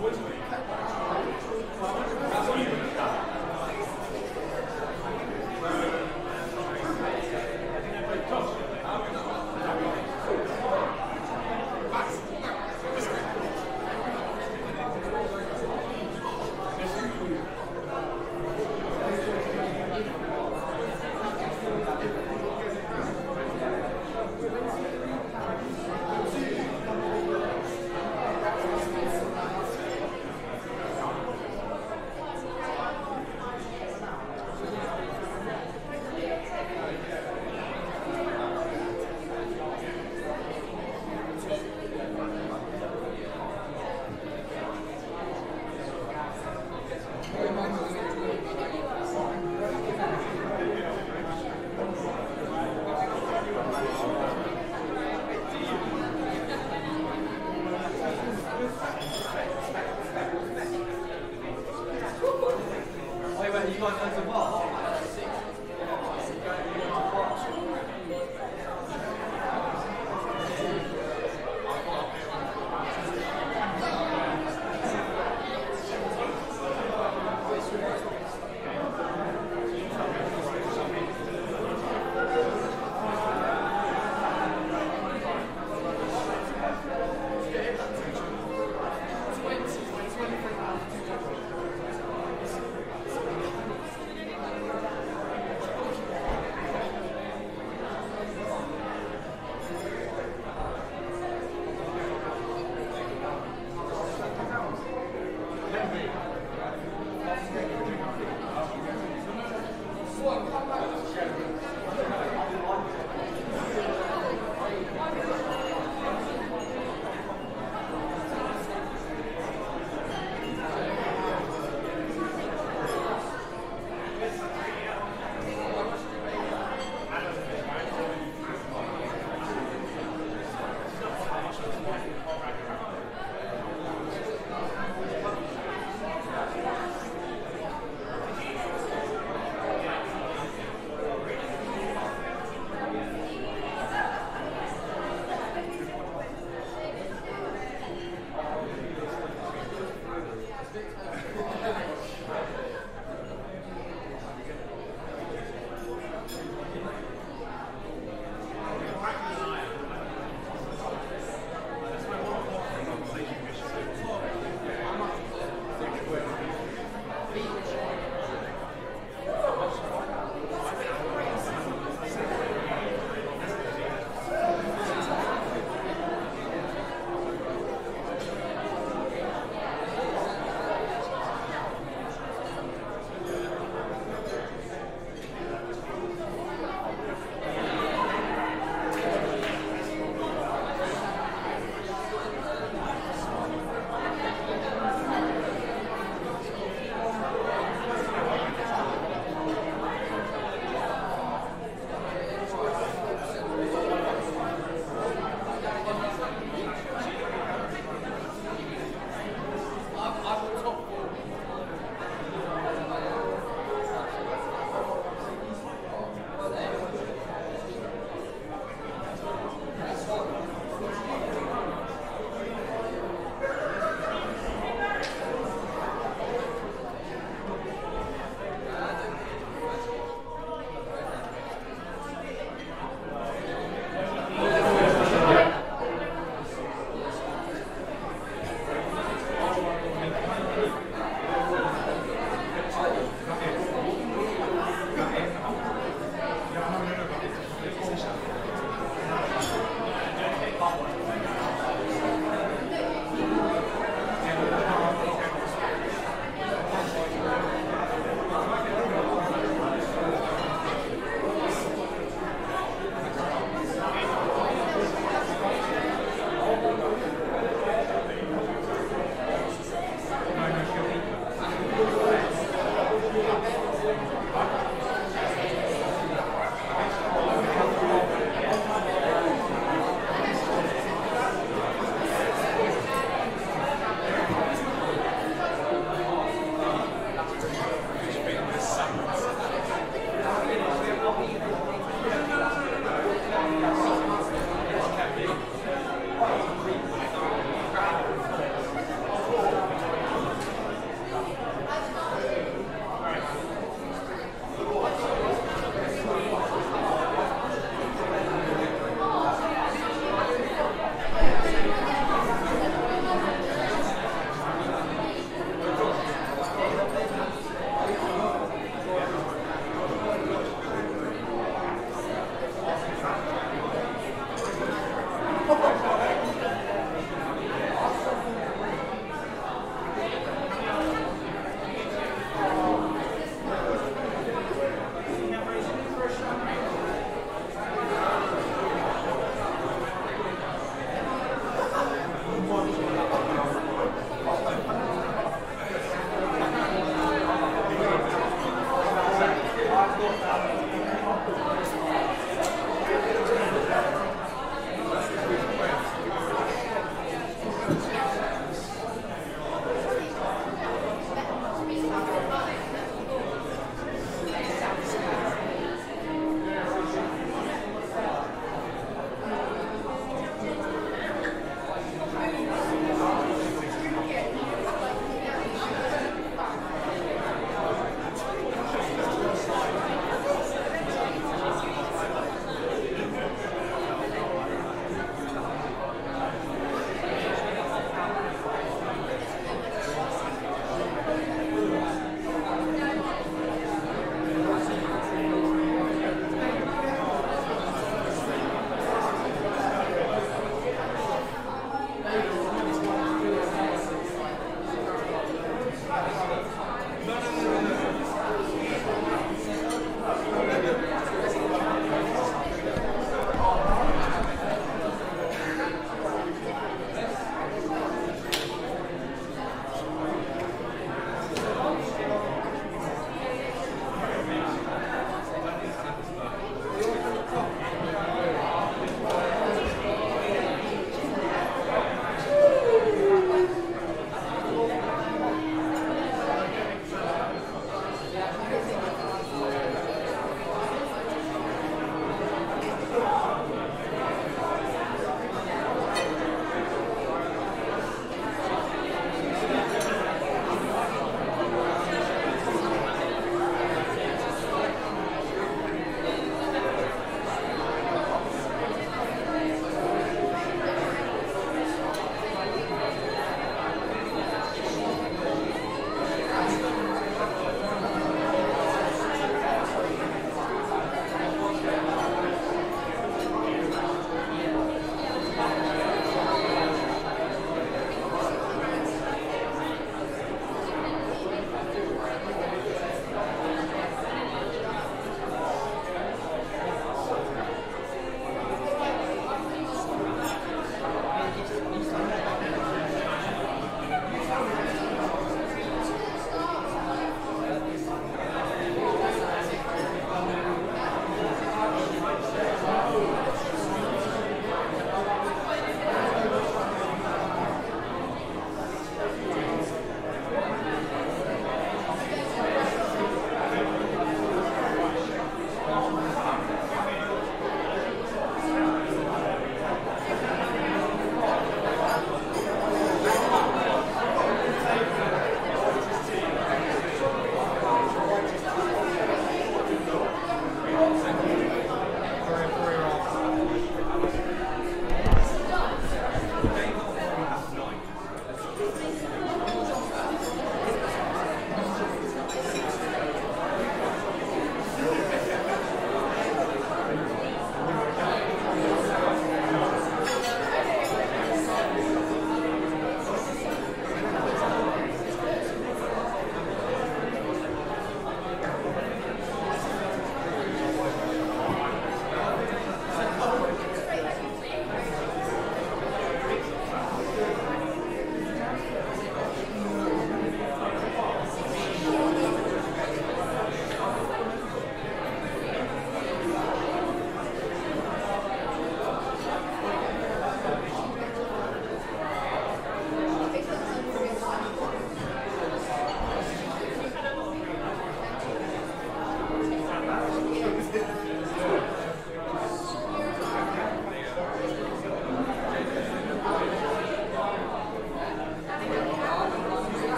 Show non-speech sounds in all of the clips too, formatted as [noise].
Thank you.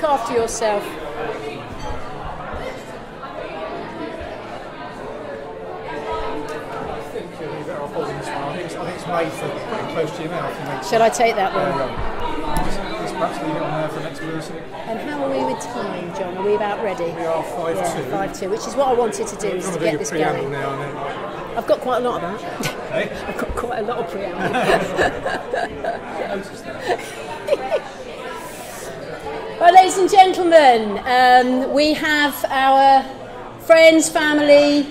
Look after yourself. made for close to your mouth. Shall I take that one? Just perhaps leave it on there for next rehearsal. And how are we with time, John? Are we about ready? We are five yeah, two. Five two, which is what I wanted to do, is to get this going. Now. I've got quite a lot of that. Hey? Eh? [laughs] I've got quite a lot of preamble. [laughs] ladies and gentlemen, um, we have our friends, family,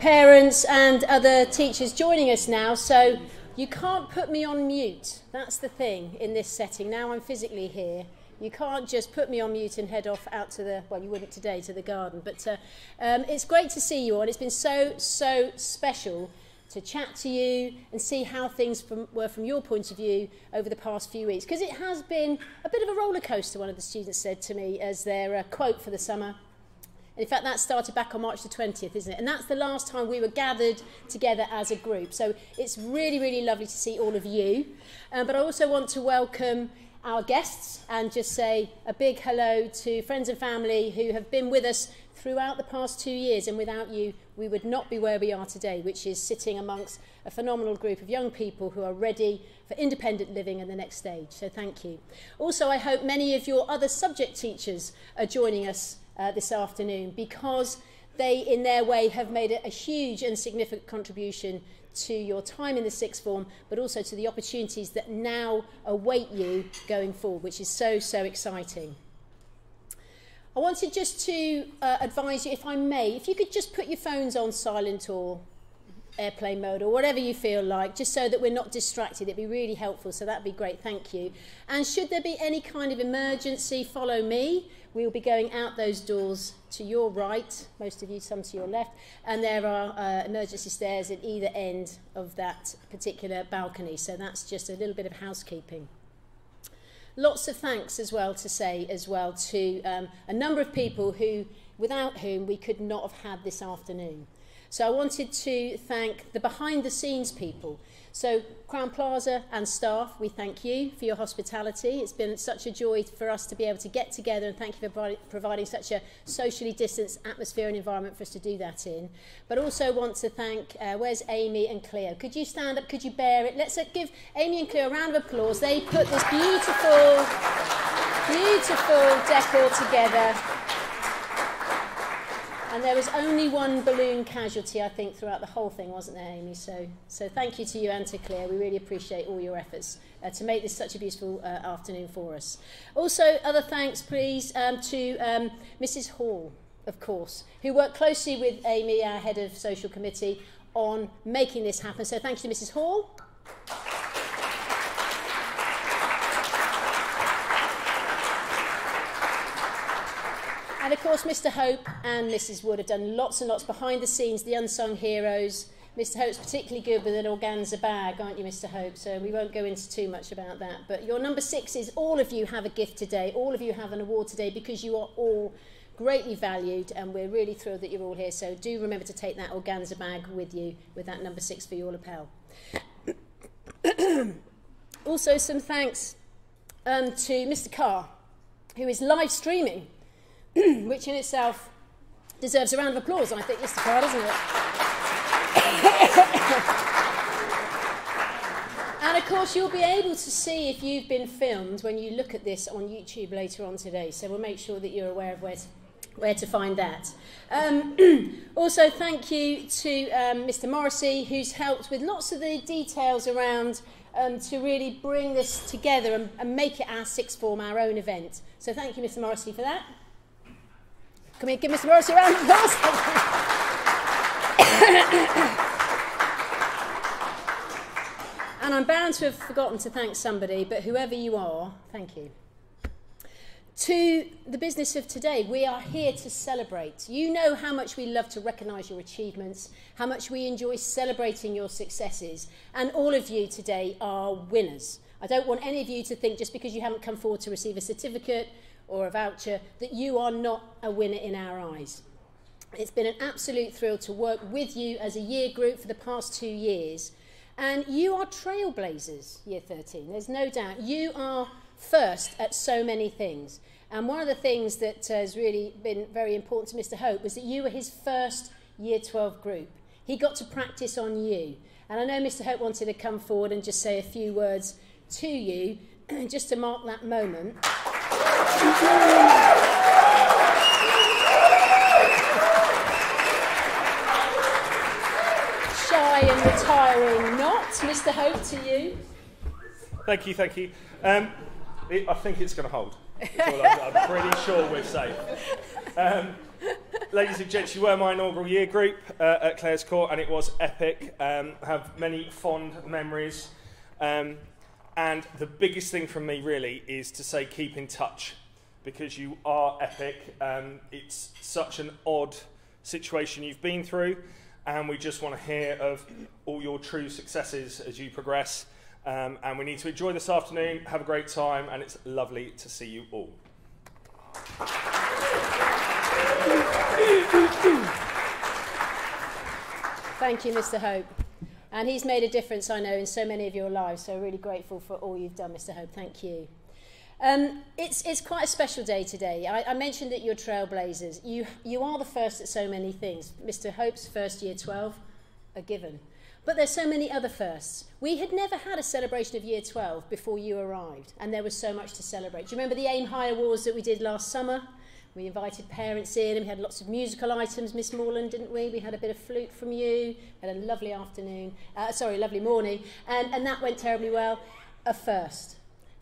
parents and other teachers joining us now. So you can't put me on mute. That's the thing in this setting. Now I'm physically here. You can't just put me on mute and head off out to the, well, you wouldn't today, to the garden. But uh, um, it's great to see you all. It's been so, so special to chat to you and see how things from, were from your point of view over the past few weeks. Because it has been a bit of a roller coaster, one of the students said to me as their uh, quote for the summer. In fact, that started back on March the 20th, isn't it? And that's the last time we were gathered together as a group. So it's really, really lovely to see all of you. Um, but I also want to welcome our guests and just say a big hello to friends and family who have been with us throughout the past two years. And without you, we would not be where we are today, which is sitting amongst a phenomenal group of young people who are ready for independent living and the next stage. So thank you. Also, I hope many of your other subject teachers are joining us uh, this afternoon because they, in their way, have made a, a huge and significant contribution to your time in the sixth form, but also to the opportunities that now await you going forward, which is so, so exciting. I wanted just to uh, advise you, if I may, if you could just put your phones on silent or airplane mode or whatever you feel like, just so that we're not distracted. It'd be really helpful, so that'd be great. Thank you. And should there be any kind of emergency, follow me. We will be going out those doors to your right, most of you, some to your left, and there are uh, emergency stairs at either end of that particular balcony. So that's just a little bit of housekeeping. Lots of thanks as well to say as well to um, a number of people who, without whom we could not have had this afternoon. So I wanted to thank the behind the scenes people. So Crown Plaza and staff, we thank you for your hospitality. It's been such a joy for us to be able to get together and thank you for providing such a socially distanced atmosphere and environment for us to do that in. But also want to thank, uh, where's Amy and Cleo? Could you stand up? Could you bear it? Let's uh, give Amy and Cleo a round of applause. They put this beautiful, beautiful decor together And there was only one balloon casualty, I think, throughout the whole thing, wasn't there, Amy? So, so thank you to you, Anticlear. We really appreciate all your efforts uh, to make this such a beautiful uh, afternoon for us. Also, other thanks, please, um, to um, Mrs. Hall, of course, who worked closely with Amy, our head of social committee, on making this happen. So thank you to Mrs. Hall. And of course, Mr. Hope and Mrs. Wood have done lots and lots behind the scenes, the unsung heroes. Mr. Hope's particularly good with an organza bag, aren't you, Mr. Hope? So we won't go into too much about that. But your number six is all of you have a gift today. All of you have an award today because you are all greatly valued and we're really thrilled that you're all here. So do remember to take that organza bag with you with that number six for your lapel. [coughs] also, some thanks um, to Mr. Carr, who is live streaming [clears throat] which in itself deserves a round of applause, I think, Mr. Carr, doesn't it? [coughs] and of course, you'll be able to see if you've been filmed when you look at this on YouTube later on today. So we'll make sure that you're aware of where to, where to find that. Um, [clears throat] also, thank you to um, Mr. Morrissey, who's helped with lots of the details around um, to really bring this together and, and make it our sixth form, our own event. So thank you, Mr. Morrissey, for that. Come here, give Mr. Morris a round of applause. and I'm bound to have forgotten to thank somebody, but whoever you are, thank you. To the business of today, we are here to celebrate. You know how much we love to recognise your achievements, how much we enjoy celebrating your successes, and all of you today are winners. I don't want any of you to think just because you haven't come forward to receive a certificate or a voucher that you are not a winner in our eyes. It's been an absolute thrill to work with you as a year group for the past two years. And you are trailblazers, year 13, there's no doubt. You are first at so many things. And one of the things that has really been very important to Mr. Hope was that you were his first Year 12 group. He got to practice on you. And I know Mr. Hope wanted to come forward and just say a few words to you, [clears throat] just to mark that moment. Shy and retiring not, Mr. Hope, to you. Thank you, thank you. Um, it, I think it's going to hold. I'm, I'm pretty sure we're safe. Um, ladies and gents, you were my inaugural year group uh, at Claires Court, and it was epic. Um, have many fond memories. Um, and the biggest thing from me, really, is to say keep in touch because you are epic. Um, it's such an odd situation you've been through, and we just want to hear of all your true successes as you progress. Um, and we need to enjoy this afternoon, have a great time, and it's lovely to see you all. Thank you, Mr. Hope. And he's made a difference, I know, in so many of your lives. So, really grateful for all you've done, Mr. Hope. Thank you. Um, it's, it's quite a special day today. I, I mentioned that you're trailblazers. You, you are the first at so many things. Mr. Hope's first year 12, a given. But there's so many other firsts. We had never had a celebration of year 12 before you arrived, and there was so much to celebrate. Do you remember the AIM High Awards that we did last summer? We invited parents in and we had lots of musical items, Miss Morland, didn't we? We had a bit of flute from you, we had a lovely afternoon, uh, sorry, lovely morning, and, and that went terribly well. A first.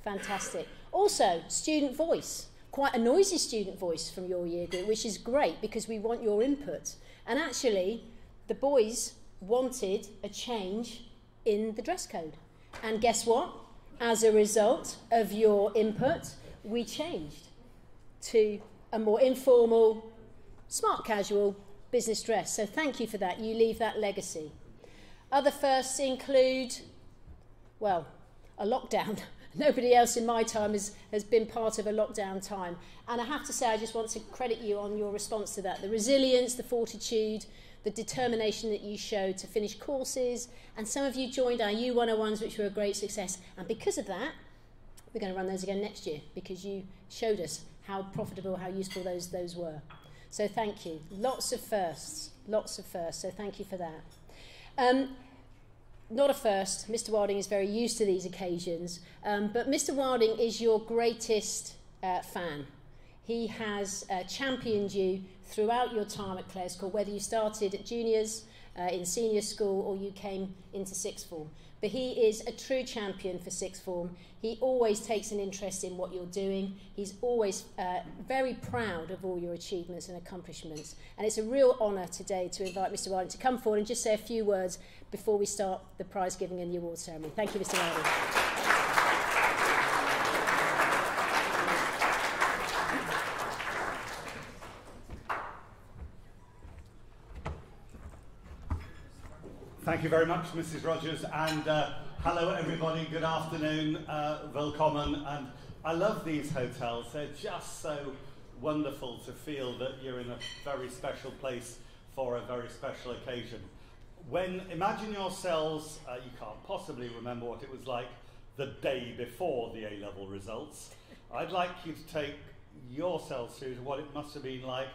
Fantastic. Also, student voice. Quite a noisy student voice from your year group, which is great because we want your input. And actually, the boys wanted a change in the dress code. And guess what? As a result of your input, we changed to a more informal, smart casual business dress. So thank you for that. You leave that legacy. Other firsts include, well, a lockdown. [laughs] nobody else in my time has, has been part of a lockdown time. And I have to say, I just want to credit you on your response to that. The resilience, the fortitude, the determination that you showed to finish courses. And some of you joined our U101s, which were a great success. And because of that, we're going to run those again next year because you showed us how profitable, how useful those, those were. So thank you. Lots of firsts, lots of firsts. So thank you for that. Um, not a first. Mr. Wilding is very used to these occasions, um, but Mr. Wilding is your greatest uh, fan. He has uh, championed you throughout your time at Claires Court, whether you started at juniors, uh, in senior school, or you came into sixth form. But he is a true champion for sixth form. He always takes an interest in what you're doing. He's always uh, very proud of all your achievements and accomplishments. And it's a real honour today to invite Mr. Wilding to come forward and just say a few words before we start the prize giving and the award ceremony. Thank you, Mr. Wilding. Thank you very much, Mrs. Rogers, and uh, hello everybody. Good afternoon, uh. And I love these hotels. They're just so wonderful to feel that you're in a very special place for a very special occasion. When imagine yourselves, uh, you can't possibly remember what it was like the day before the A-level results. I'd like you to take yourselves through to what it must have been like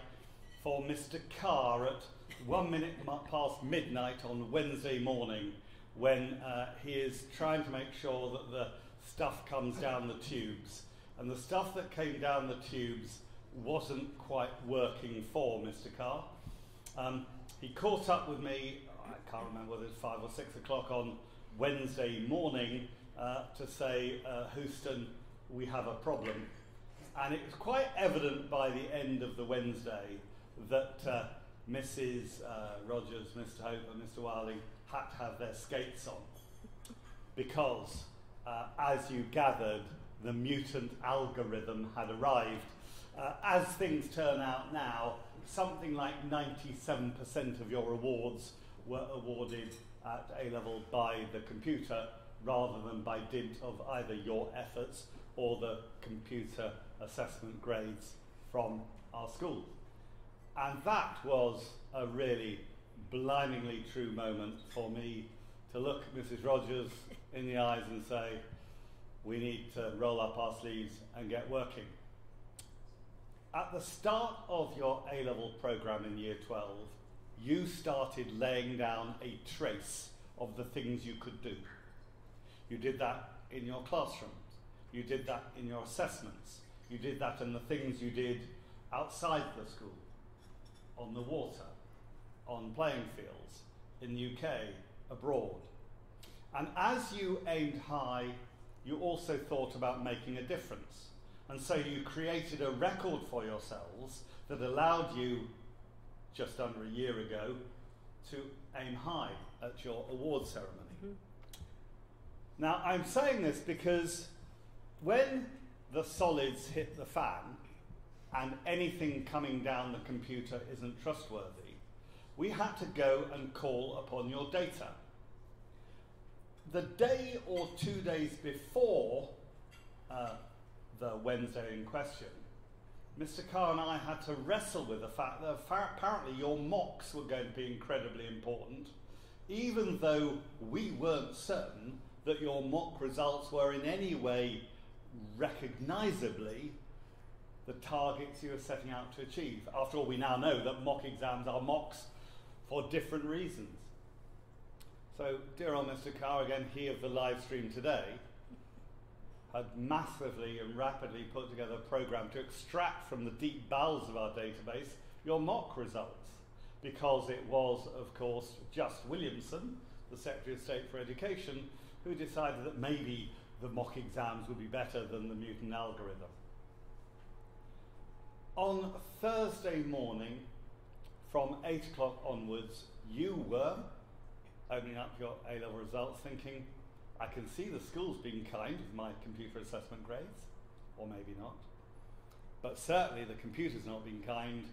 for Mr. Carr at one minute past midnight on Wednesday morning when uh, he is trying to make sure that the stuff comes down the tubes. And the stuff that came down the tubes wasn't quite working for Mr. Carr. Um, he caught up with me, I can't remember whether it's five or six o'clock on Wednesday morning, uh, to say, uh, Houston, we have a problem. And it was quite evident by the end of the Wednesday that uh, Mrs. Uh, Rogers, Mr. Hope, and Mr. Wilding had to have their skates on because, uh, as you gathered, the mutant algorithm had arrived. Uh, as things turn out now, something like 97% of your awards were awarded at A level by the computer rather than by dint of either your efforts or the computer assessment grades from our school. And that was a really blindingly true moment for me to look Mrs. Rogers in the eyes and say, we need to roll up our sleeves and get working. At the start of your A level program in year 12, you started laying down a trace of the things you could do. You did that in your classrooms, you did that in your assessments, you did that in the things you did outside the school, on the water, on playing fields, in the UK, abroad. And as you aimed high, you also thought about making a difference. And so you created a record for yourselves that allowed you, just under a year ago, to aim high at your award ceremony. Mm-hmm. Now, I'm saying this because when the solids hit the fan and anything coming down the computer isn't trustworthy, we had to go and call upon your data. The day or two days before uh, the Wednesday in question, Mr. Carr and I had to wrestle with the fact that apparently your mocks were going to be incredibly important, even though we weren't certain that your mock results were in any way recognisably the targets you were setting out to achieve. After all, we now know that mock exams are mocks for different reasons. So, dear old Mr. Carr, again, he of the live stream today, had massively and rapidly put together a program to extract from the deep bowels of our database your mock results, because it was, of course, just Williamson, the Secretary of State for Education, who decided that maybe the mock exams would be better than the mutant algorithm. On Thursday morning, from 8 o'clock onwards, you were opening up your A level results thinking, I can see the schools being kind with my computer assessment grades, or maybe not. But certainly the computer's not being kind.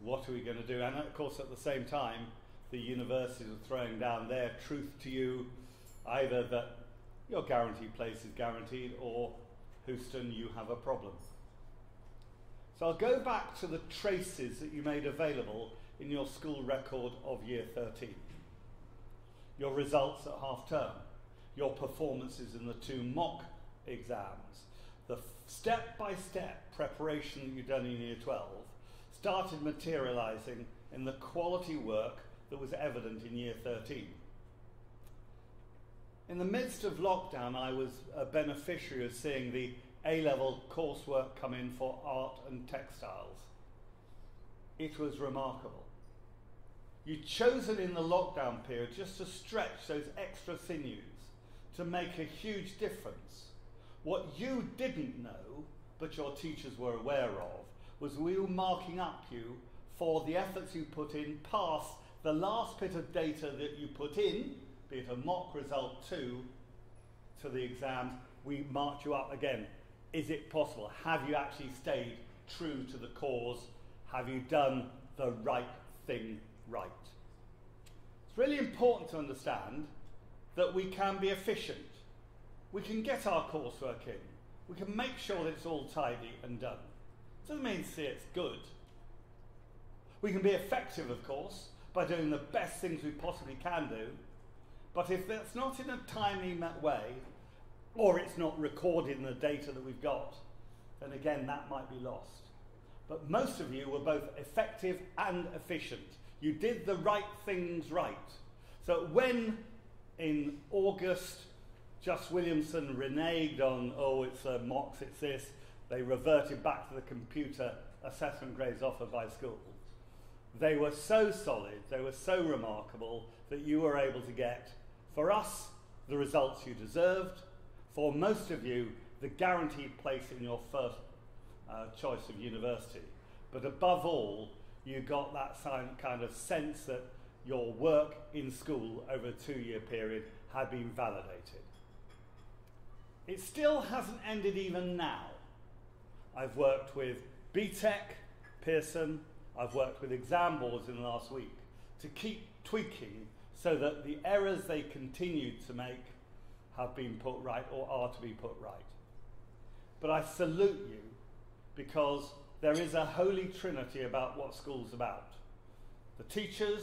What are we going to do? And of course, at the same time, the universities are throwing down their truth to you either that your guaranteed place is guaranteed or Houston, you have a problem. So I'll go back to the traces that you made available in your school record of year 13. Your results at half term, your performances in the two mock exams, the step by step preparation that you'd done in year 12 started materializing in the quality work that was evident in year 13. In the midst of lockdown, I was a beneficiary of seeing the A level coursework come in for art and textiles. It was remarkable. You'd chosen in the lockdown period just to stretch those extra sinews to make a huge difference. What you didn't know, but your teachers were aware of, was we were marking up you for the efforts you put in past the last bit of data that you put in, be it a mock result two, to the exams, we marked you up again. Is it possible? Have you actually stayed true to the cause? Have you done the right thing right. It's really important to understand that we can be efficient. We can get our coursework in. We can make sure that it's all tidy and done. Doesn't mean to say it's good. We can be effective, of course, by doing the best things we possibly can do. But if that's not in a timely way, or it's not recorded in the data that we've got, then again, that might be lost. But most of you were both effective and efficient. You did the right things right. So when in August, Just Williamson reneged on, oh, it's a MOX, it's this, they reverted back to the computer assessment grades offered by schools. They were so solid, they were so remarkable that you were able to get, for us, the results you deserved, for most of you, the guaranteed place in your first uh, choice of university. But above all, you got that kind of sense that your work in school over a two year period had been validated. It still hasn't ended even now. I've worked with BTEC, Pearson, I've worked with exam boards in the last week to keep tweaking so that the errors they continue to make have been put right or are to be put right. But I salute you because there is a holy trinity about what school's about the teachers,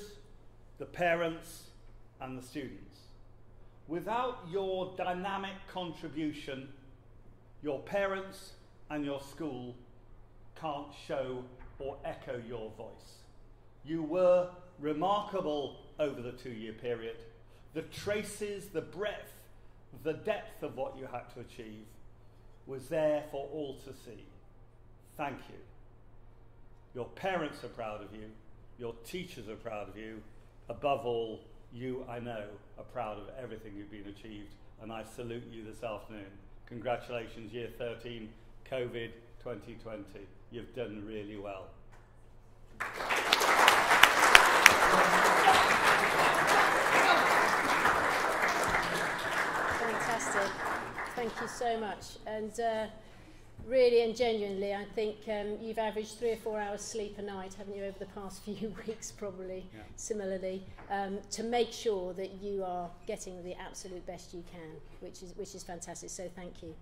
the parents, and the students. Without your dynamic contribution, Your parents and your school can't show or echo your voice. You were remarkable over the two year period. The traces, the breadth, the depth of what you had to achieve was there for all to see. Thank you. Your parents are proud of you. Your teachers are proud of you. Above all, you, I know, are proud of everything you've been achieved. And I salute you this afternoon. Congratulations, year 13, COVID 2020. You've done really well. Fantastic. Thank you so much. And uh, really and genuinely, I think um, you've averaged three or four hours sleep a night, haven't you, over the past [laughs] few weeks, probably, Yeah. similarly, um, to make sure that you are getting the absolute best you can, which is, which is fantastic. So thank you.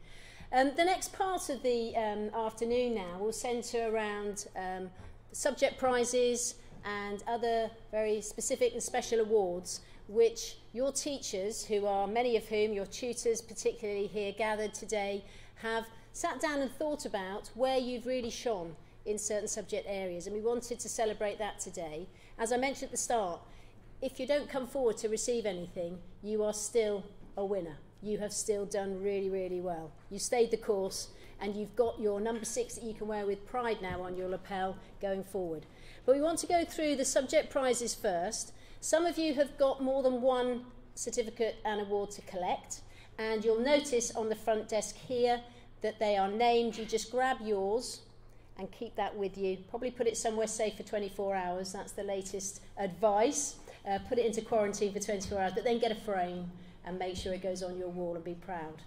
Um, the next part of the um, afternoon now will centre around um, subject prizes and other very specific and special awards which your teachers, who are many of whom, your tutors particularly here gathered today, have sat down and thought about where you've really shone in certain subject areas. And we wanted to celebrate that today. As I mentioned at the start, if you don't come forward to receive anything, you are still a winner. You have still done really, really well. You stayed the course and you've got your number six that you can wear with pride now on your lapel going forward. But we want to go through the subject prizes first. Some of you have got more than one certificate and award to collect, and you'll notice on the front desk here that they are named. You just grab yours and keep that with you. Probably put it somewhere safe for 24 hours. That's the latest advice. Uh, put it into quarantine for 24 hours, but then get a frame and make sure it goes on your wall and be proud.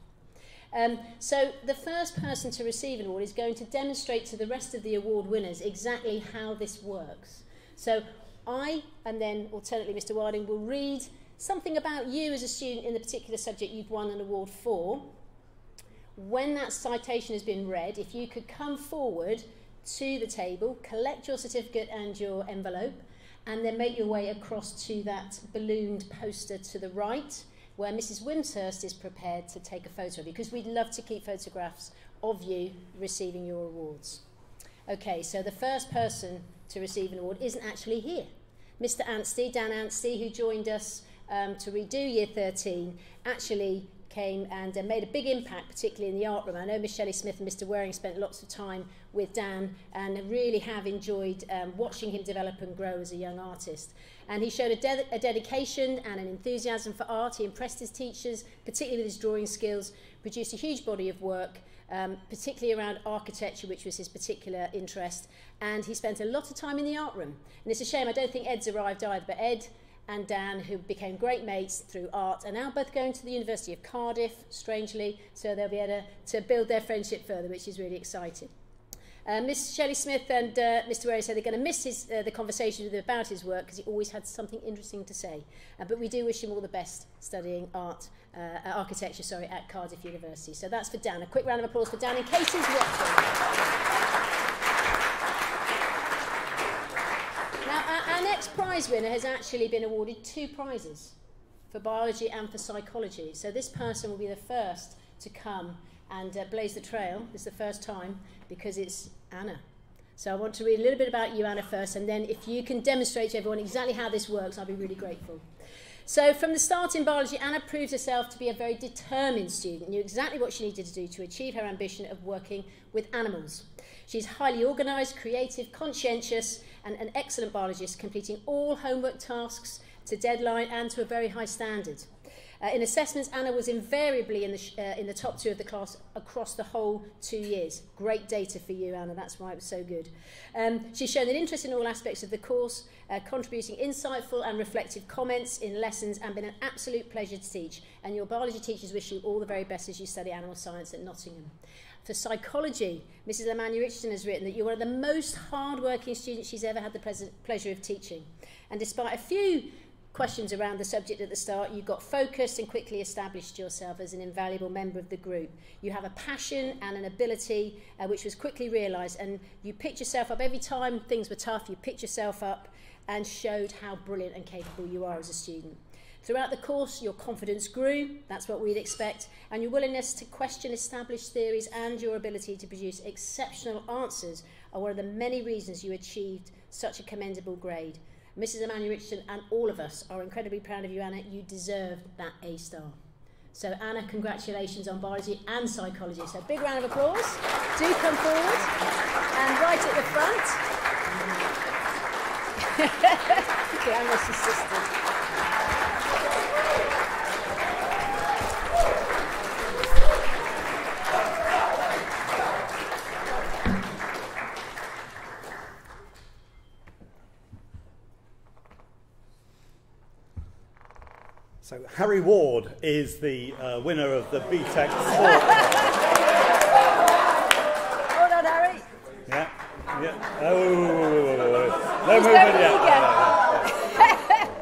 Um, so the first person to receive an award is going to demonstrate to the rest of the award winners exactly how this works. So I, and then alternately Mr Wilding, will read something about you as a student in the particular subject you've won an award for. When that citation has been read, if you could come forward to the table, collect your certificate and your envelope, and then make your way across to that ballooned poster to the right, where Mrs Wimshurst is prepared to take a photo of you, because we'd love to keep photographs of you receiving your awards. Okay, so the first person to receive an award isn't actually here. Mr Anstey, Dan Anstey, who joined us um, to redo Year 13, actually came and uh, made a big impact, particularly in the art room. I know Miss Shelley Smith and Mr Waring spent lots of time with Dan and really have enjoyed um, watching him develop and grow as a young artist. And he showed a, de a dedication and an enthusiasm for art. He impressed his teachers, particularly with his drawing skills, produced a huge body of work, um, particularly around architecture, which was his particular interest. And he spent a lot of time in the art room. And it's a shame, I don't think Ed's arrived either, but Ed and Dan, who became great mates through art, are now both going to the University of Cardiff, strangely, so they'll be able to, build their friendship further, which is really exciting. Uh, Miss Shelley Smith and uh, Mr. Waring said they're going to miss his, uh, the conversation with him about his work because he always had something interesting to say. Uh, but we do wish him all the best studying art, uh, architecture sorry, at Cardiff University. So that's for Dan. A quick round of applause for Dan in case he's watching. Now, our, our next prize winner has actually been awarded two prizes for biology and for psychology. So this person will be the first to come and uh, blaze the trail. This is the first time because it's Anna. So I want to read a little bit about you, Anna, first, and then if you can demonstrate to everyone exactly how this works, I'll be really grateful. So from the start in biology, Anna proved herself to be a very determined student, knew exactly what she needed to do to achieve her ambition of working with animals. She's highly organised, creative, conscientious, and an excellent biologist, completing all homework tasks to deadline and to a very high standard. Uh, in assessments, Anna was invariably in the, uh, in the top two of the class across the whole two years. Great data for you, Anna. That's why it was so good. Um, she's shown an interest in all aspects of the course, uh, contributing insightful and reflective comments in lessons, and been an absolute pleasure to teach. And your biology teachers wish you all the very best as you study animal science at Nottingham. For psychology, Mrs. Emmanuel Richardson has written that you're one of the most hard-working students she's ever had the pleas- pleasure of teaching. And despite a few questions around the subject at the start, you got focused and quickly established yourself as an invaluable member of the group. You have a passion and an ability uh, which was quickly realised, and you picked yourself up every time things were tough. You picked yourself up and showed how brilliant and capable you are as a student. Throughout the course, your confidence grew, that's what we'd expect, and your willingness to question established theories and your ability to produce exceptional answers are one of the many reasons you achieved such a commendable grade. Mrs. Emmanuel Richardson and all of us are incredibly proud of you, Anna. You deserved that A star. So, Anna, congratulations on biology and psychology. So, big round of applause. Do come forward. And right at the front, [laughs] Anna's assistant. So Harry Ward is the uh, winner of the BTEC Sport. [laughs] Hold on, Harry. Yeah, yeah. Oh, no He's movement very yet. eager. [laughs]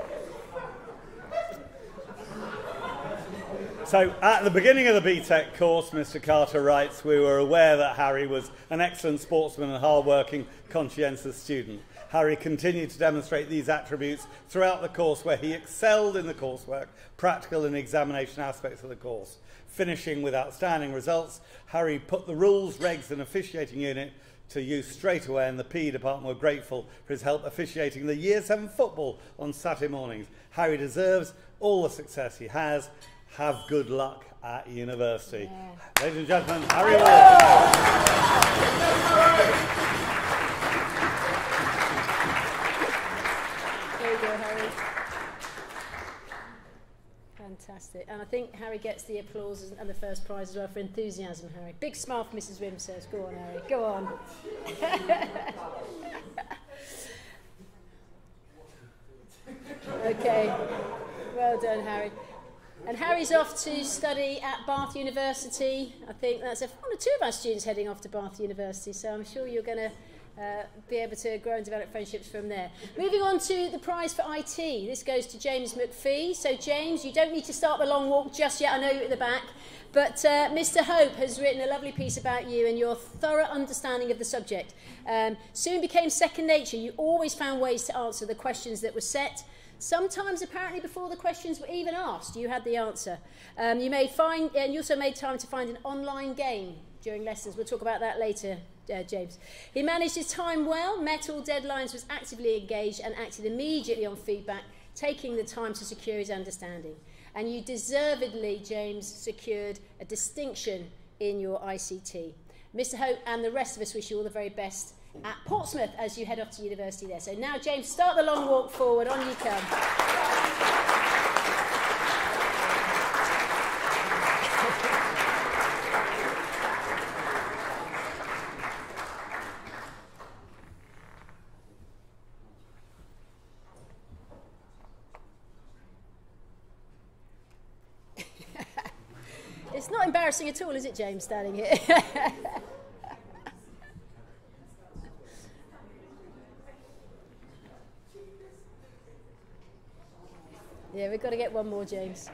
So, at the beginning of the BTEC course, Mr. Carter writes, we were aware that Harry was an excellent sportsman and hard-working, conscientious student. Harry continued to demonstrate these attributes throughout the course, where he excelled in the coursework, practical and examination aspects of the course. Finishing with outstanding results, Harry put the rules, regs, and officiating unit to use straight away, and the PE department were grateful for his help officiating the Year 7 football on Saturday mornings. Harry deserves all the success he has. Have good luck at university. Yeah. Ladies and gentlemen, Harry Ward. There you go, Harry. Fantastic. And I think Harry gets the applause and the first prize as well for enthusiasm, Harry. Big smile for Mrs. Wimshurst. Go on, Harry. Go on. [laughs] okay. Well done, Harry. And Harry's off to study at Bath University. I think that's a, one or two of our students heading off to Bath University, so I'm sure you're going to uh, be able to grow and develop friendships from there. Moving on to the prize for IT. This goes to James McPhee. So, James, you don't need to start the long walk just yet. I know you're at the back. But uh, Mr. Hope has written a lovely piece about you and your thorough understanding of the subject. Um, soon became second nature. You always found ways to answer the questions that were set. Sometimes, apparently, before the questions were even asked, you had the answer. Um, you made find, and you also made time to find an online game during lessons. We'll talk about that later, uh, James. He managed his time well, met all deadlines, was actively engaged and acted immediately on feedback, taking the time to secure his understanding. And you deservedly, James, secured a distinction in your ICT. Mr Hope and the rest of us wish you all the very best at Portsmouth as you head off to university there. So now, James, start the long walk forward. On you come. Embarrassing at all, is it, James, standing here? [laughs] yeah, we've got to get one more, James.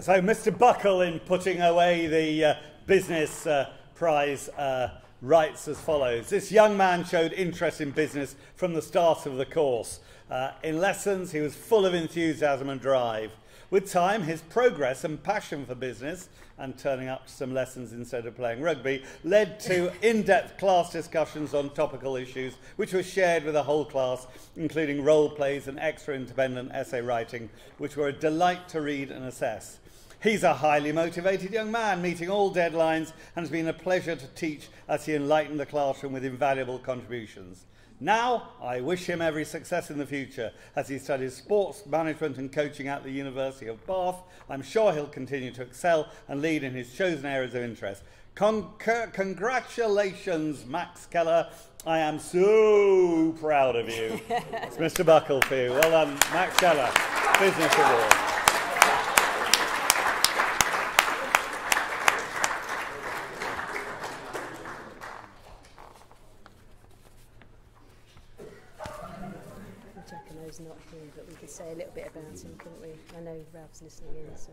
So, Mr. Buckle, in putting away the uh, business uh, prize, uh, writes as follows This young man showed interest in business from the start of the course. Uh, in lessons, he was full of enthusiasm and drive. With time, his progress and passion for business and turning up to some lessons instead of playing rugby led to [laughs] in depth class discussions on topical issues, which were shared with the whole class, including role plays and extra independent essay writing, which were a delight to read and assess. He's a highly motivated young man, meeting all deadlines, and it's been a pleasure to teach as he enlightened the classroom with invaluable contributions. Now, I wish him every success in the future as he studies sports management and coaching at the University of Bath. I'm sure he'll continue to excel and lead in his chosen areas of interest. Con- congratulations, Max Keller. I am so proud of you. [laughs] it's Mr. Buckle for you. Well done, Max Keller, Business Award. Giacomo's not here, but we could say a little bit about him, couldn't we? I listening in, so.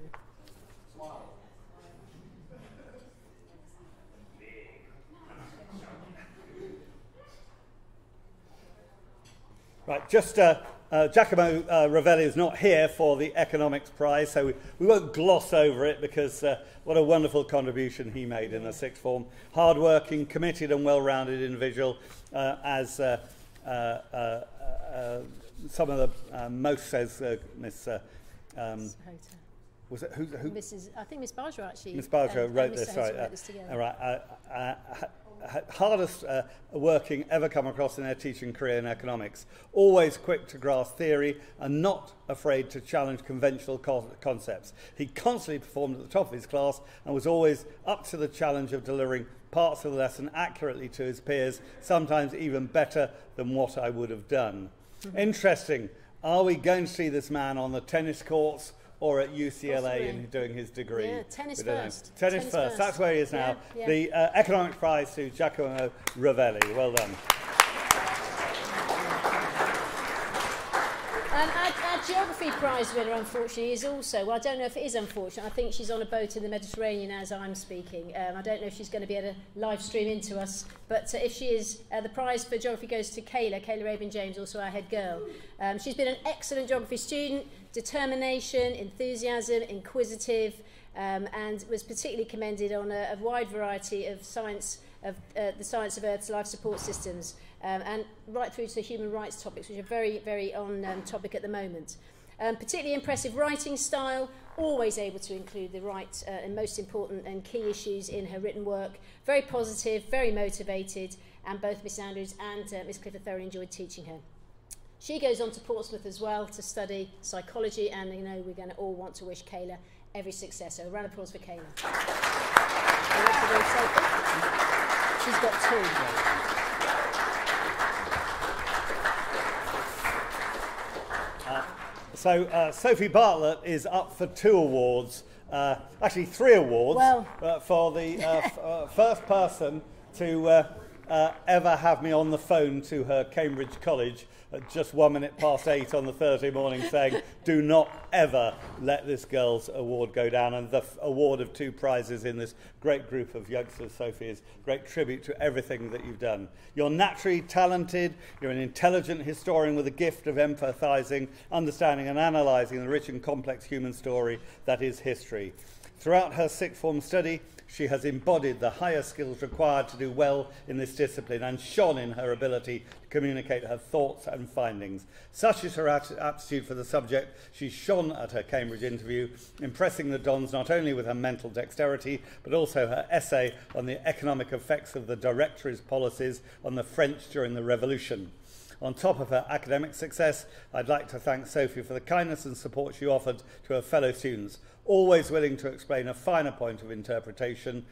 Right, just uh, uh, Giacomo uh, Ravelli is not here for the Economics Prize, so we, we won't gloss over it because uh, what a wonderful contribution he made in the sixth form. Hardworking, committed, and well rounded individual, uh, as uh, uh, uh, uh, some of the uh, most says uh, Miss. Uh, Um, was it who, who? Mrs. I think Miss Barger actually. Miss Barger um, wrote this. Hoter right, wrote uh, this together. All right. Uh, uh, hardest uh, working ever come across in their teaching career in economics. Always quick to grasp theory and not afraid to challenge conventional co concepts. He constantly performed at the top of his class and was always up to the challenge of delivering parts of the lesson accurately to his peers, sometimes even better than what I would have done. Mm -hmm. Interesting Are we going to see this man on the tennis courts or at UCLA and doing his degree? Yeah, tennis We don't know. first. Tennis, Tennis first. first. That's where he is now. Yeah, yeah. The uh, Economics Prize to Giacomo Ravelli. Well done. Geography Prize winner, unfortunately, is also, well, I don't know if it is unfortunate. I think she's on a boat in the Mediterranean as I'm speaking. Um, I don't know if she's going to be able to live stream into us, but uh, if she is, uh, the prize for geography goes to Kayla, Kayla Raven James, also our head girl. Um, she's been an excellent geography student, determination, enthusiasm, inquisitive, um, and was particularly commended on a, a wide variety of science of uh, the science of Earth's life support systems, um, and right through to human rights topics, which are very, very on um, topic at the moment. Um, particularly impressive writing style, always able to include the right uh, and most important and key issues in her written work. Very positive, very motivated, and both Miss Andrews and uh, Miss Clifford thoroughly enjoyed teaching her. She goes on to Portsmouth as well to study psychology, and you know we're going to all want to wish Kayla every success. So a round of applause for Kayla. And what's the word, Sophie? She's got two. So uh, Sophie Bartlett is up for two awards, uh, actually three awards, Well- uh, for the uh, uh, first person to uh, uh, ever have me on the phone to her Cambridge College at just one minute past eight on the Thursday morning saying, do not ever let this girl's award go down. And the award of two prizes in this great group of youngsters, Sophie, is great tribute to everything that you've done. You're naturally talented, you're an intelligent historian with a gift of empathizing, understanding and analyzing the rich and complex human story that is history. Throughout her sixth form study, she has embodied the higher skills required to do well in this discipline and shone in her ability to communicate her thoughts and findings. Such is her aptitude for the subject, she shone at her Cambridge interview, impressing the Dons not only with her mental dexterity, but also her essay on the economic effects of the Directory's policies on the French during the Revolution. On top of her academic success, I'd like to thank Sophie for the kindness and support she offered to her fellow students, always willing to explain a finer point of interpretation,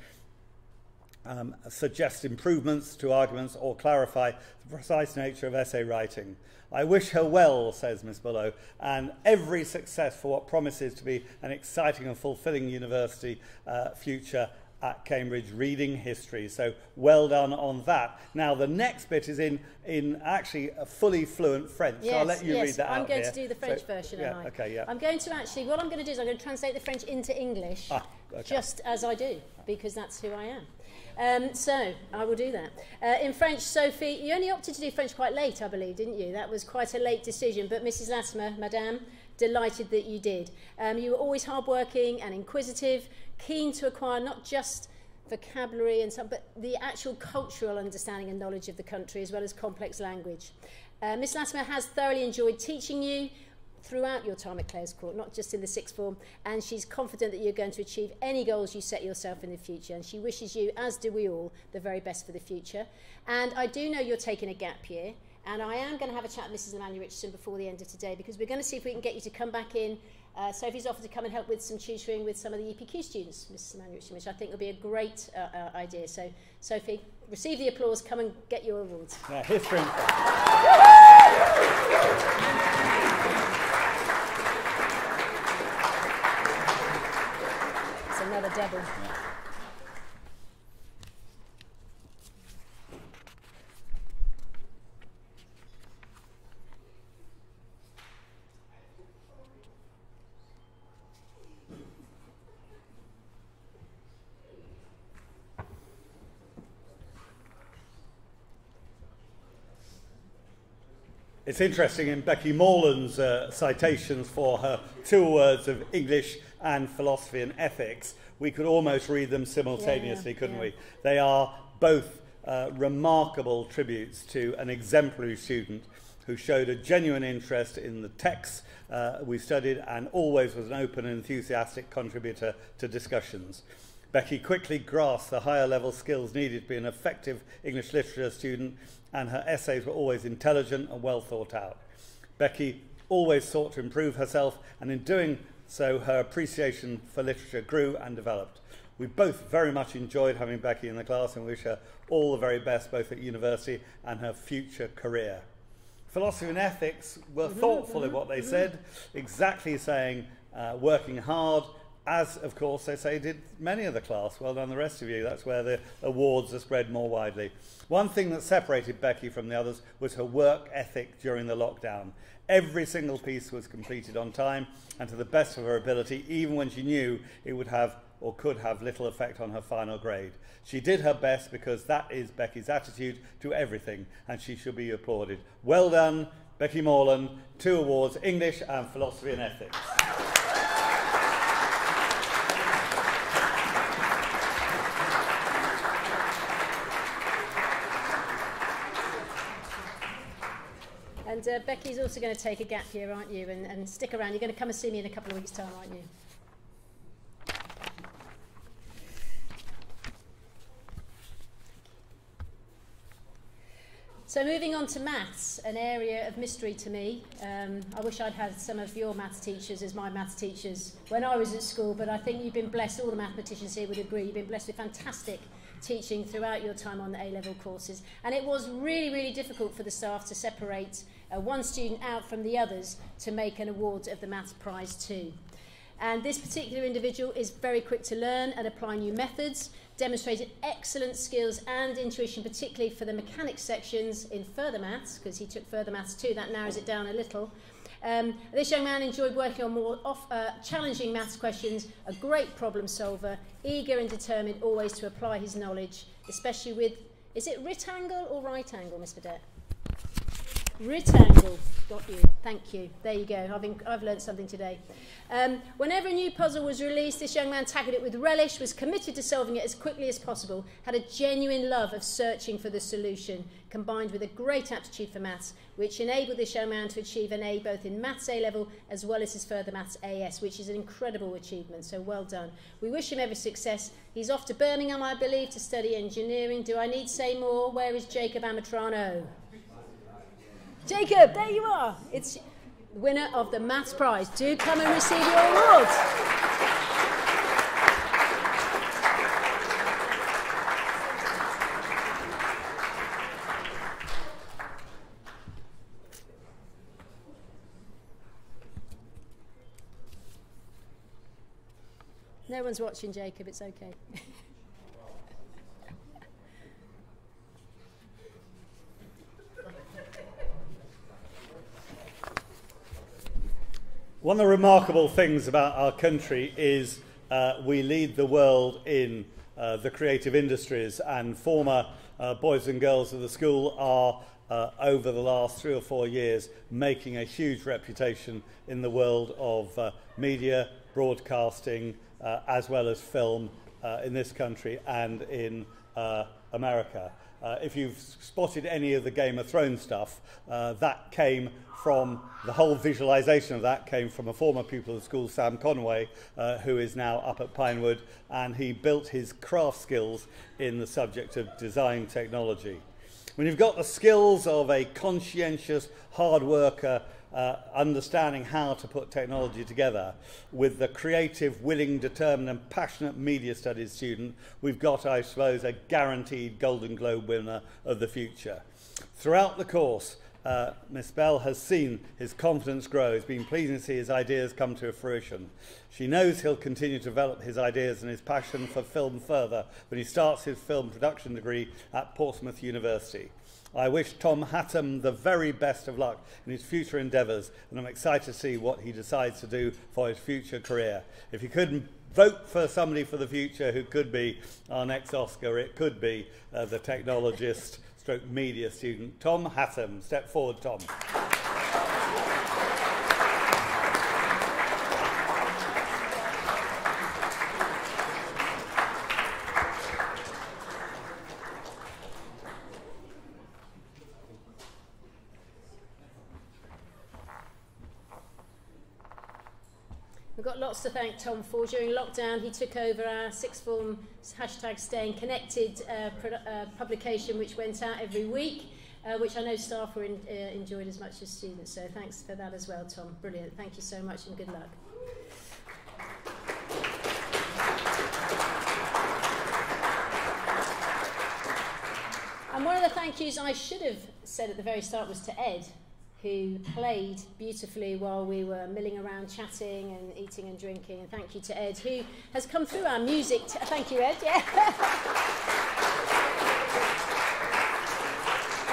um, suggest improvements to arguments or clarify the precise nature of essay writing. I wish her well, says Miss Bullough, and every success for what promises to be an exciting and fulfilling university uh, future at Cambridge reading history. So well done on that. Now the next bit is in in actually a fully fluent French. so I'll let you yes, read that I'm out going here. to do the French So- version, yeah, am I? Okay, yeah. I'm going to actually, what I'm going to do is I'm going to translate the French into English, Ah, okay. just as I do, because that's who I am. Um, so, I will do that. Uh, in French, Sophie, you only opted to do French quite late, I believe, didn't you? That was quite a late decision, but Mrs. Latimer, Madame, delighted that you did. Um, you were always hardworking and inquisitive, keen to acquire not just vocabulary and some, but the actual cultural understanding and knowledge of the country as well as complex language. Uh, Miss Latimer has thoroughly enjoyed teaching you throughout your time at Claires Court, not just in the sixth form, and she's confident that you're going to achieve any goals you set yourself in the future. And she wishes you, as do we all, the very best for the future. And I do know you're taking a gap year, and I am going to have a chat with Mrs. Emmanuel Richardson before the end of today because we're going to see if we can get you to come back in. Uh, Sophie's offered to come and help with some tutoring with some of the EPQ students, Mrs. Emmanuel which I think will be a great uh, uh, idea. So, Sophie, receive the applause, come and get your awards. And French. It's another devil. It's interesting in Becky Morland's uh, citations for her two words of English and philosophy and ethics, we could almost read them simultaneously, yeah, couldn't yeah. we? They are both uh, remarkable tributes to an exemplary student who showed a genuine interest in the texts uh, we studied and always was an open and enthusiastic contributor to discussions. Becky quickly grasped the higher level skills needed to be an effective English literature student, and her essays were always intelligent and well thought out. Becky always sought to improve herself, and in doing so, her appreciation for literature grew and developed. We both very much enjoyed having Becky in the class and wish her all the very best, both at university and her future career. Philosophy and ethics were mm-hmm, thoughtful in mm-hmm, what they mm-hmm. said, exactly saying uh, working hard, as of course they say did many of the class. Well done, the rest of you. That's where the awards are spread more widely. One thing that separated Becky from the others was her work ethic during the lockdown. Every single piece was completed on time and to the best of her ability, even when she knew it would have or could have little effect on her final grade. She did her best because that is Becky's attitude to everything, and she should be applauded. Well done, Becky Morland. Two awards, English and Philosophy and Ethics. And uh, Becky's also going to take a gap year, aren't you? And, and stick around. You're going to come and see me in a couple of weeks' time, aren't you? So moving on to maths, an area of mystery to me. Um, I wish I'd had some of your maths teachers as my maths teachers when I was at school, but I think you've been blessed, all the mathematicians here would agree, you've been blessed with fantastic teaching throughout your time on the A-level courses. And it was really, really difficult for the staff to separate uh, one student out from the others to make an award of the maths prize too. And this particular individual is very quick to learn and apply new methods, demonstrated excellent skills and intuition, particularly for the mechanics sections in further maths, because he took further maths too, that narrows it down a little. Um, this young man enjoyed working on more off, uh, challenging maths questions, a great problem solver, eager and determined always to apply his knowledge, especially with, is it right angle or right angle, Miss Burdett? Rectangle. Got you. Thank you. There you go. I've, in, I've learned something today. Um, whenever a new puzzle was released, this young man tackled it with relish, was committed to solving it as quickly as possible, had a genuine love of searching for the solution, combined with a great aptitude for maths, which enabled this young man to achieve an A both in maths A level as well as his further maths AS, which is an incredible achievement. So well done. We wish him every success. He's off to Birmingham, I believe, to study engineering. Do I need to say more? Where is Jacob Amatrano? Jacob, there you are. It's the winner of the Maths Prize. Do come and receive your award. No one's watching, Jacob. It's okay. [laughs] One of the remarkable things about our country is uh, we lead the world in uh, the creative industries and former uh, boys and girls of the school are uh, over the last three or four years making a huge reputation in the world of uh, media, broadcasting, uh, as well as film uh, in this country and in uh, America. Uh, if you've spotted any of the Game of Thrones stuff, uh, that came from the whole visualization of that came from a former pupil of the school, Sam Conway, uh, who is now up at Pinewood, and he built his craft skills in the subject of design technology. When you've got the skills of a conscientious hard worker uh, understanding how to put technology together, with the creative, willing, determined, and passionate media studies student, we've got, I suppose, a guaranteed Golden Globe winner of the future. Throughout the course, uh, Miss Bell has seen his confidence grow. It's been pleasing to see his ideas come to fruition. She knows he'll continue to develop his ideas and his passion for film further when he starts his film production degree at Portsmouth University. I wish Tom Hattam the very best of luck in his future endeavours, and I'm excited to see what he decides to do for his future career. If you could vote for somebody for the future who could be our next Oscar, it could be uh, the technologist [laughs] stroke media student, Tom Hattam. Step forward, Tom. Lots to thank Tom for. During lockdown, he took over our sixth form hashtag Staying Connected uh, uh, publication, which went out every week, uh, which I know staff were in, uh, enjoyed as much as students. So thanks for that as well, Tom. Brilliant. Thank you so much and good luck. And one of the thank yous I should have said at the very start was to Ed, who played beautifully while we were milling around chatting and eating and drinking. And thank you to Ed, who has come through our music. T- thank you, Ed. Yeah. [laughs]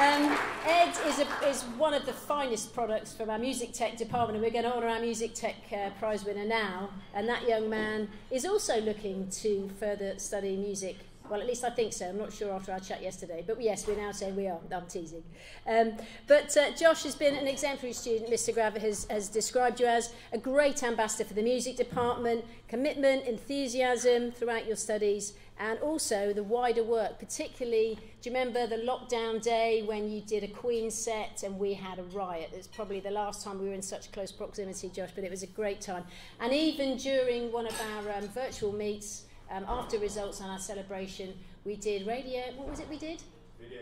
um, Ed is, a, is one of the finest products from our music tech department, and we're going to honour our music tech uh, prize winner now. And that young man is also looking to further study music Well, at least I think so. I'm not sure after our chat yesterday. But yes, we're now saying we are. I'm teasing. Um, but uh, Josh has been an exemplary student. Mr. Graver has, has described you as a great ambassador for the music department, commitment, enthusiasm throughout your studies, and also the wider work, particularly, do you remember the lockdown day when you did a Queen set and we had a riot? It's probably the last time we were in such close proximity, Josh, but it was a great time. And even during one of our um, virtual meets, um, after results on our celebration, we did radio. What was it we did? Video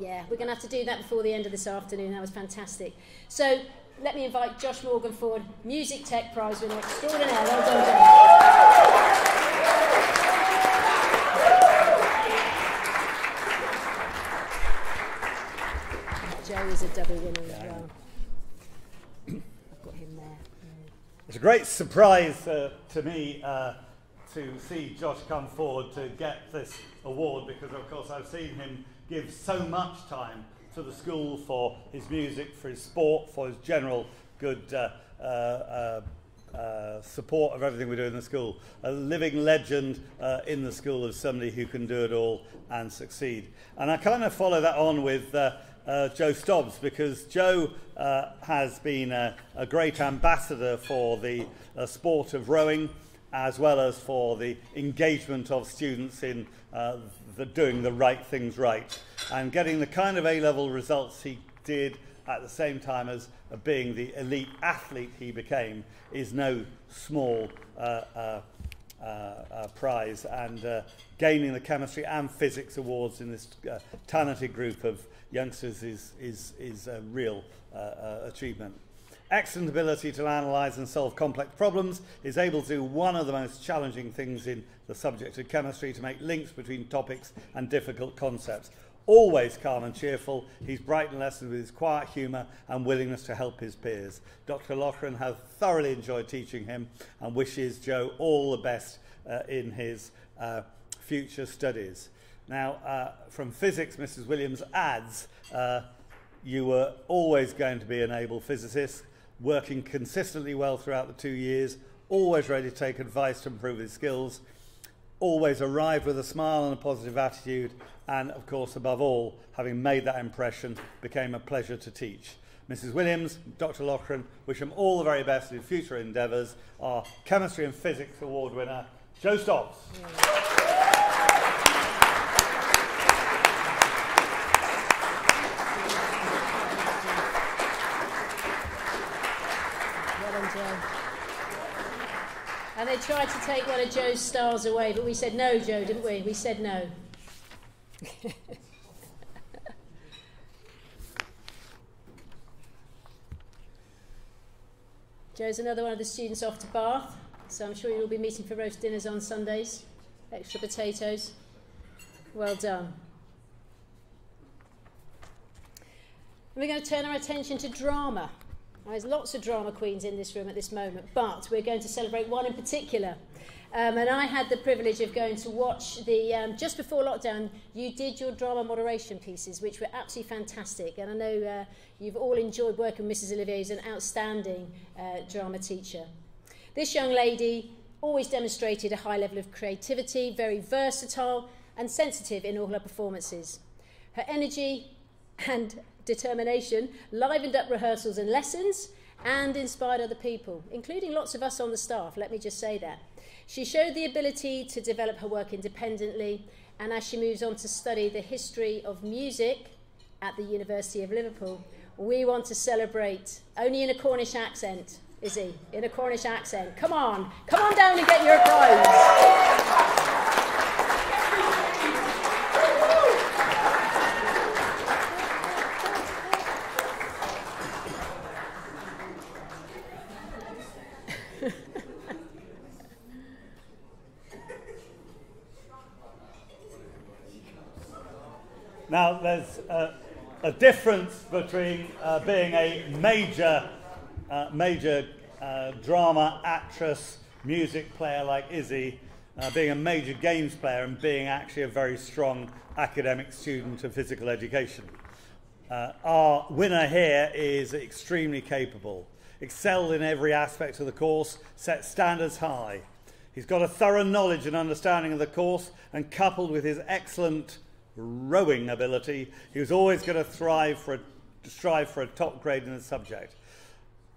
Yeah, we're going to have to do that before the end of this afternoon. That was fantastic. So let me invite Josh Morgan Ford, Music Tech Prize winner extraordinaire. Well done, Josh. Joe is a double winner as well. I've got him there. It's a great surprise uh, to me uh, to see Josh come forward to get this award because, of course, I've seen him give so much time to the school for his music, for his sport, for his general good uh, uh, uh, uh, support of everything we do in the school. A living legend uh, in the school of somebody who can do it all and succeed. And I kind of follow that on with uh, uh, Joe Stobbs because Joe uh, has been a, a great ambassador for the uh, sport of rowing as well as for the engagement of students in uh, the doing the right things right and getting the kind of A-level results he did at the same time as uh, being the elite athlete he became is no small uh, uh, uh, uh, prize and uh, gaining the chemistry and physics awards in this uh, talented group of youngsters is, is, is a real uh, uh, achievement. Excellent ability to analyse and solve complex problems, is able to do one of the most challenging things in the subject of chemistry to make links between topics and difficult concepts. Always calm and cheerful, he's brightened lessons with his quiet humour and willingness to help his peers. Dr. Loughran has thoroughly enjoyed teaching him and wishes Joe all the best uh, in his uh, future studies. Now, uh, from physics, Mrs. Williams adds, uh, you were always going to be an able physicist, working consistently well throughout the two years, always ready to take advice to improve his skills, always arrived with a smile and a positive attitude, and of course, above all, having made that impression, became a pleasure to teach. Mrs. Williams, Dr. Lochran, wish him all the very best in future endeavours. Our Chemistry and Physics Award winner, Joe Stobbs. Yeah. They tried to take one of Joe's stars away, but we said no, Joe, didn't we? We said no. [laughs] Joe's another one of the students off to Bath, so I'm sure you'll be meeting for roast dinners on Sundays. Extra potatoes. Well done. And we're going to turn our attention to drama. There's lots of drama queens in this room at this moment, but we're going to celebrate one in particular. Um, and I had the privilege of going to watch the, um, just before lockdown, you did your drama moderation pieces, which were absolutely fantastic. And I know uh, you've all enjoyed working with Mrs. Olivier, who's an outstanding uh, drama teacher. This young lady always demonstrated a high level of creativity, very versatile and sensitive in all her performances. Her energy and determination livened up rehearsals and lessons and inspired other people, including lots of us on the staff, let me just say that. She showed the ability to develop her work independently, and as she moves on to study the history of music at the University of Liverpool, we want to celebrate only in a Cornish accent. Izzy, in a Cornish accent. Come on, come on down and get your prize. Now, there's a, difference between uh, being a major, uh, major uh, drama actress, music player like Izzy, uh, being a major games player, and being actually a very strong academic student of physical education. Uh, our winner here is extremely capable, excelled in every aspect of the course, set standards high. He's got a thorough knowledge and understanding of the course, and coupled with his excellent rowing ability. He was always going to thrive for a, strive for a top grade in the subject.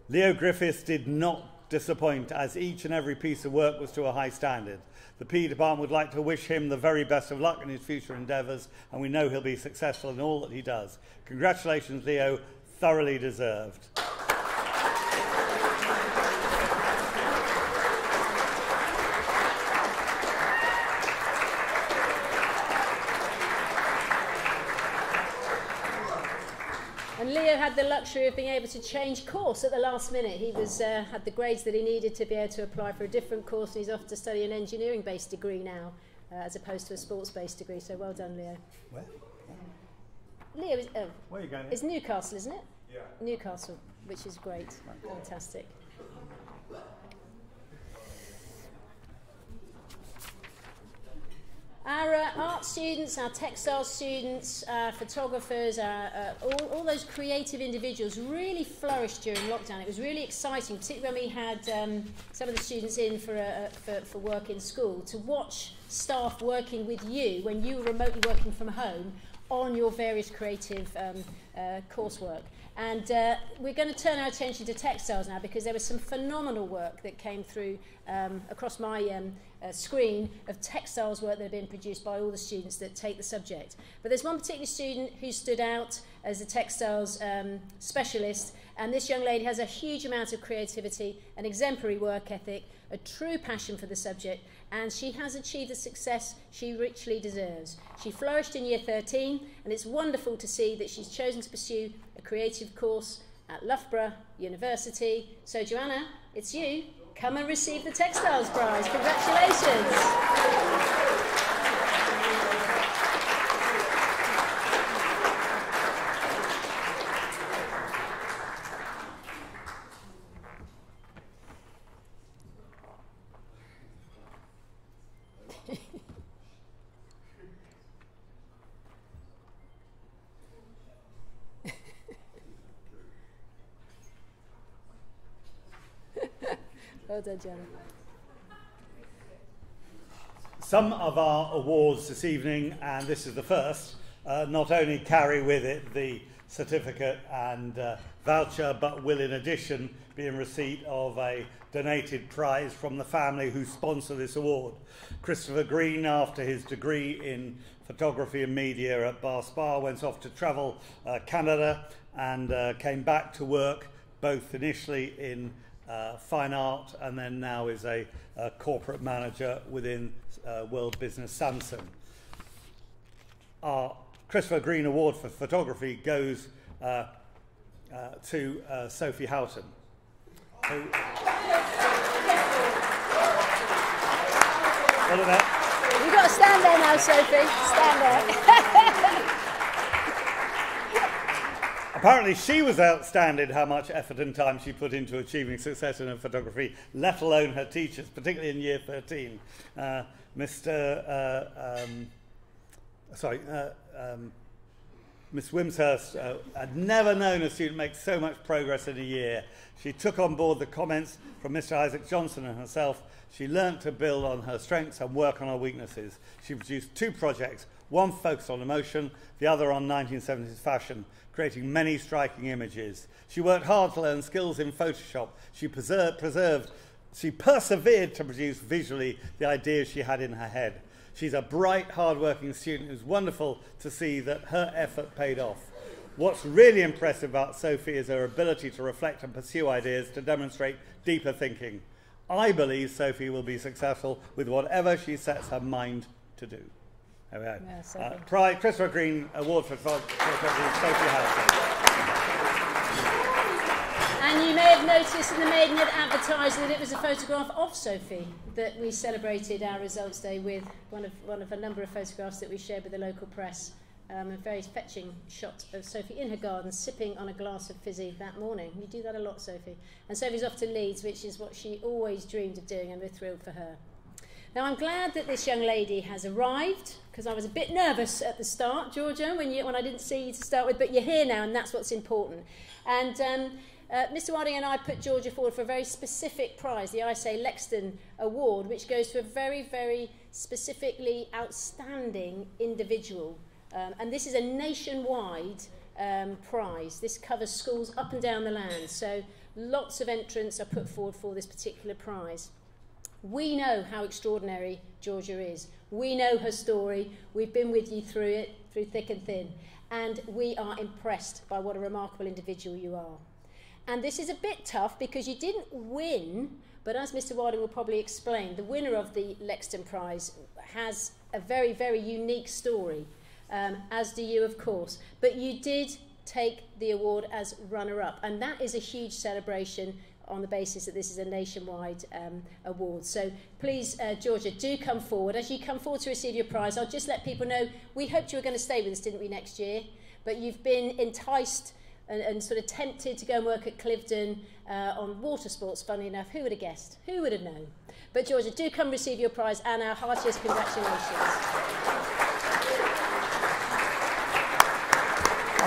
Leo Griffiths did not disappoint, as each and every piece of work was to a high standard. The PE department would like to wish him the very best of luck in his future endeavours, and we know he'll be successful in all that he does. Congratulations, Leo. Thoroughly deserved. Luxury of being able to change course at the last minute. He was uh, had the grades that he needed to be able to apply for a different course, and he's off to study an engineering-based degree now, uh, as opposed to a sports-based degree. So well done, Leo. Where? Leo is, oh, Where are you going? it's Newcastle, isn't it? Yeah. Newcastle, which is great. Fantastic. Our uh, art students, our textile students, our photographers, our, uh, all, all those creative individuals really flourished during lockdown. It was really exciting, particularly when we had um, some of the students in for, for, for work in school, to watch staff working with you when you were remotely working from home on your various creative um, uh, coursework. And uh, we're going to turn our attention to textiles now because there was some phenomenal work that came through um, across my um, uh, screen of textiles work that had been produced by all the students that take the subject. But there's one particular student who stood out as a textiles um, specialist and this young lady has a huge amount of creativity, an exemplary work ethic, a true passion for the subject and she has achieved the success she richly deserves. She flourished in year 13, and it's wonderful to see that she's chosen to pursue a creative course at Loughborough University. So, Joanna, it's you. Come and receive the Textiles Prize. Congratulations. Some of our awards this evening, and this is the first, uh, not only carry with it the certificate and uh, voucher, but will in addition be in receipt of a donated prize from the family who sponsor this award. Christopher Green, after his degree in photography and media at Bath Spa, went off to travel uh, Canada and uh, came back to work both initially in uh, fine art, and then now is a, a corporate manager within uh, World Business Samsung. Our Christopher Green Award for Photography goes uh, uh, to uh, Sophie Houghton. Who, You've got to stand there now, Sophie. Stand there. [laughs] Apparently, she was outstanding how much effort and time she put into achieving success in her photography, let alone her teachers, particularly in year 13. Uh, Mr. Uh, um, sorry, uh, um, Miss Wimshurst uh, had never known a student make so much progress in a year. She took on board the comments from Mr. Isaac Johnson and herself. She learnt to build on her strengths and work on her weaknesses. She produced two projects, one focused on emotion, the other on 1970s fashion, creating many striking images. She worked hard to learn skills in Photoshop. She preserved, preserved she persevered to produce visually the ideas she had in her head. She's a bright, hard-working student. It was wonderful to see that her effort paid off. What's really impressive about Sophie is her ability to reflect and pursue ideas to demonstrate deeper thinking. I believe Sophie will be successful with whatever she sets her mind to do. There we go. Uh, Pride, Christopher Green Award for Sophie Harrison. And you may have noticed in the Maidenhead advertising that it was a photograph of Sophie that we celebrated our results day with, one of, one of a number of photographs that we shared with the local press. Um, a very fetching shot of Sophie in her garden sipping on a glass of fizzy that morning. You do that a lot, Sophie. And Sophie's off to Leeds, which is what she always dreamed of doing, and we're thrilled for her. Now, I'm glad that this young lady has arrived because I was a bit nervous at the start, Georgia, when, you, when I didn't see you to start with, but you're here now, and that's what's important. And um, uh, Mr. Waring and I put Georgia forward for a very specific prize, the ISA Lexden Award, which goes to a very, very specifically outstanding individual Um, and this is a nationwide um, prize. This covers schools up and down the land. So lots of entrants are put forward for this particular prize. We know how extraordinary Georgia is. We know her story. We've been with you through it, through thick and thin. And we are impressed by what a remarkable individual you are. And this is a bit tough because you didn't win, but as Mr. Waring will probably explain, the winner of the Lexden Prize has a very, very unique story um, as do you, of course. But you did take the award as runner-up, and that is a huge celebration on the basis that this is a nationwide um, award. So please, uh, Georgia, do come forward. As you come forward to receive your prize, I'll just let people know, we hoped you were going to stay with us, didn't we, next year? But you've been enticed and, and sort of tempted to go and work at Cliveden uh, on water sports, funny enough. Who would have guessed? Who would have known? But Georgia, do come receive your prize and our heartiest congratulations.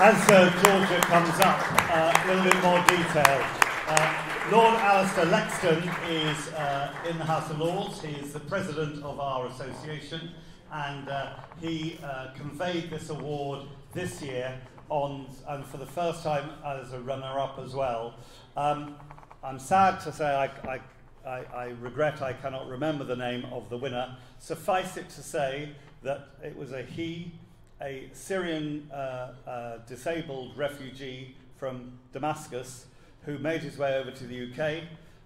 As uh, Georgia comes up, uh, a little bit more detail. Uh, Lord Alistair Lexden is uh, in the House of Lords. He is the president of our association, and uh, he uh, conveyed this award this year on, and for the first time as a runner-up as well. Um, I'm sad to say I, I, I, I regret I cannot remember the name of the winner. Suffice it to say that it was a he a Syrian uh, uh, disabled refugee from Damascus who made his way over to the UK,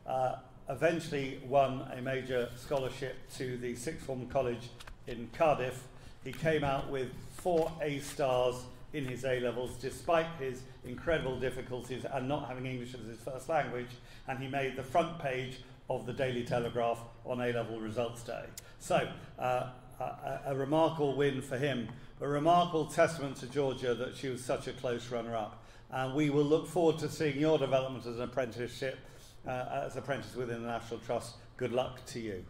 uh, eventually won a major scholarship to the Sixth Form College in Cardiff. He came out with four A stars in his A levels, despite his incredible difficulties and not having English as his first language, and he made the front page of the Daily Telegraph on A level results day. So, uh, a, a remarkable win for him a remarkable testament to Georgia that she was such a close runner-up. And we will look forward to seeing your development as an apprenticeship, uh, as apprentice within the National Trust. Good luck to you.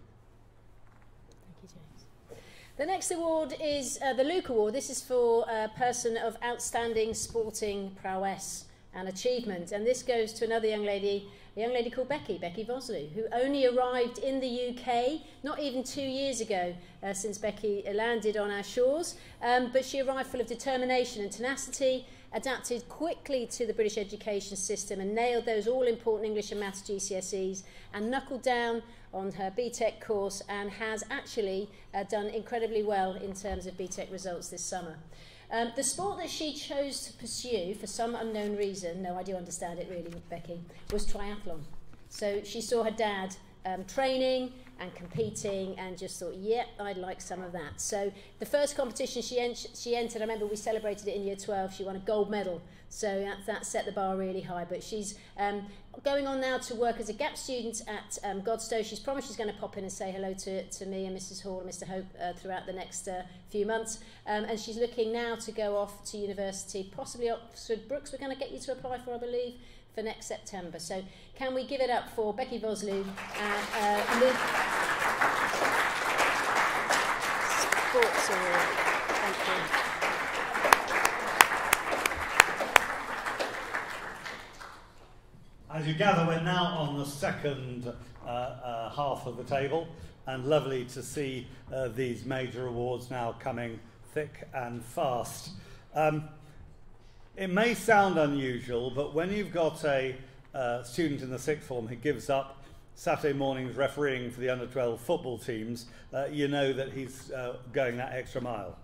Thank you, James. The next award is uh, the Luke Award. This is for a person of outstanding sporting prowess and achievement. And this goes to another young lady a young lady called Becky, Becky Vosloo, who only arrived in the UK not even two years ago uh, since Becky landed on our shores, um, but she arrived full of determination and tenacity, adapted quickly to the British education system and nailed those all-important English and Maths GCSEs and knuckled down on her BTEC course and has actually uh, done incredibly well in terms of BTEC results this summer. Um, the sport that she chose to pursue for some unknown reason, no, I do understand it really, Becky, was triathlon. So she saw her dad um, training and competing and just thought, yep, yeah, I'd like some of that. So the first competition she, en she entered, I remember we celebrated it in year 12, she won a gold medal. So that, that set the bar really high. But she's um, going on now to work as a gap student at um, Godstow. She's promised she's going to pop in and say hello to, to me and Mrs Hall and Mr Hope uh, throughout the next uh, few months. Um, and she's looking now to go off to university, possibly Oxford Brooks we're going to get you to apply for, I believe. For next September. So can we give it up for Becky Vosloo and uh, Luke Sports Award. Thank you. As you gather, we're now on the second uh, uh, half of the table, and lovely to see uh, these major awards now coming thick and fast. Um, It may sound unusual, but when you've got a uh, student in the sixth form who gives up Saturday mornings refereeing for the under 12 football teams, uh, you know that he's uh, going that extra mile.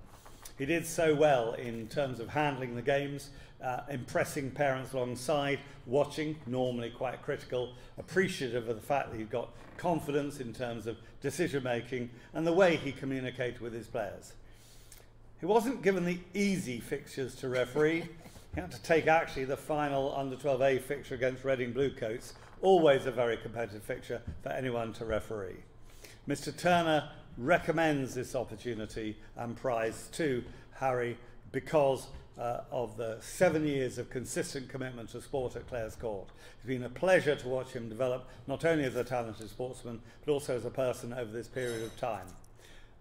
He did so well in terms of handling the games, uh, impressing parents alongside, watching, normally quite critical, appreciative of the fact that he got confidence in terms of decision making and the way he communicated with his players. He wasn't given the easy fixtures to referee. He had to take actually the final under 12A fixture against Reading Bluecoats, always a very competitive fixture for anyone to referee. Mr. Turner recommends this opportunity and prize to Harry because uh, of the seven years of consistent commitment to sport at Claires Court. It's been a pleasure to watch him develop not only as a talented sportsman but also as a person over this period of time.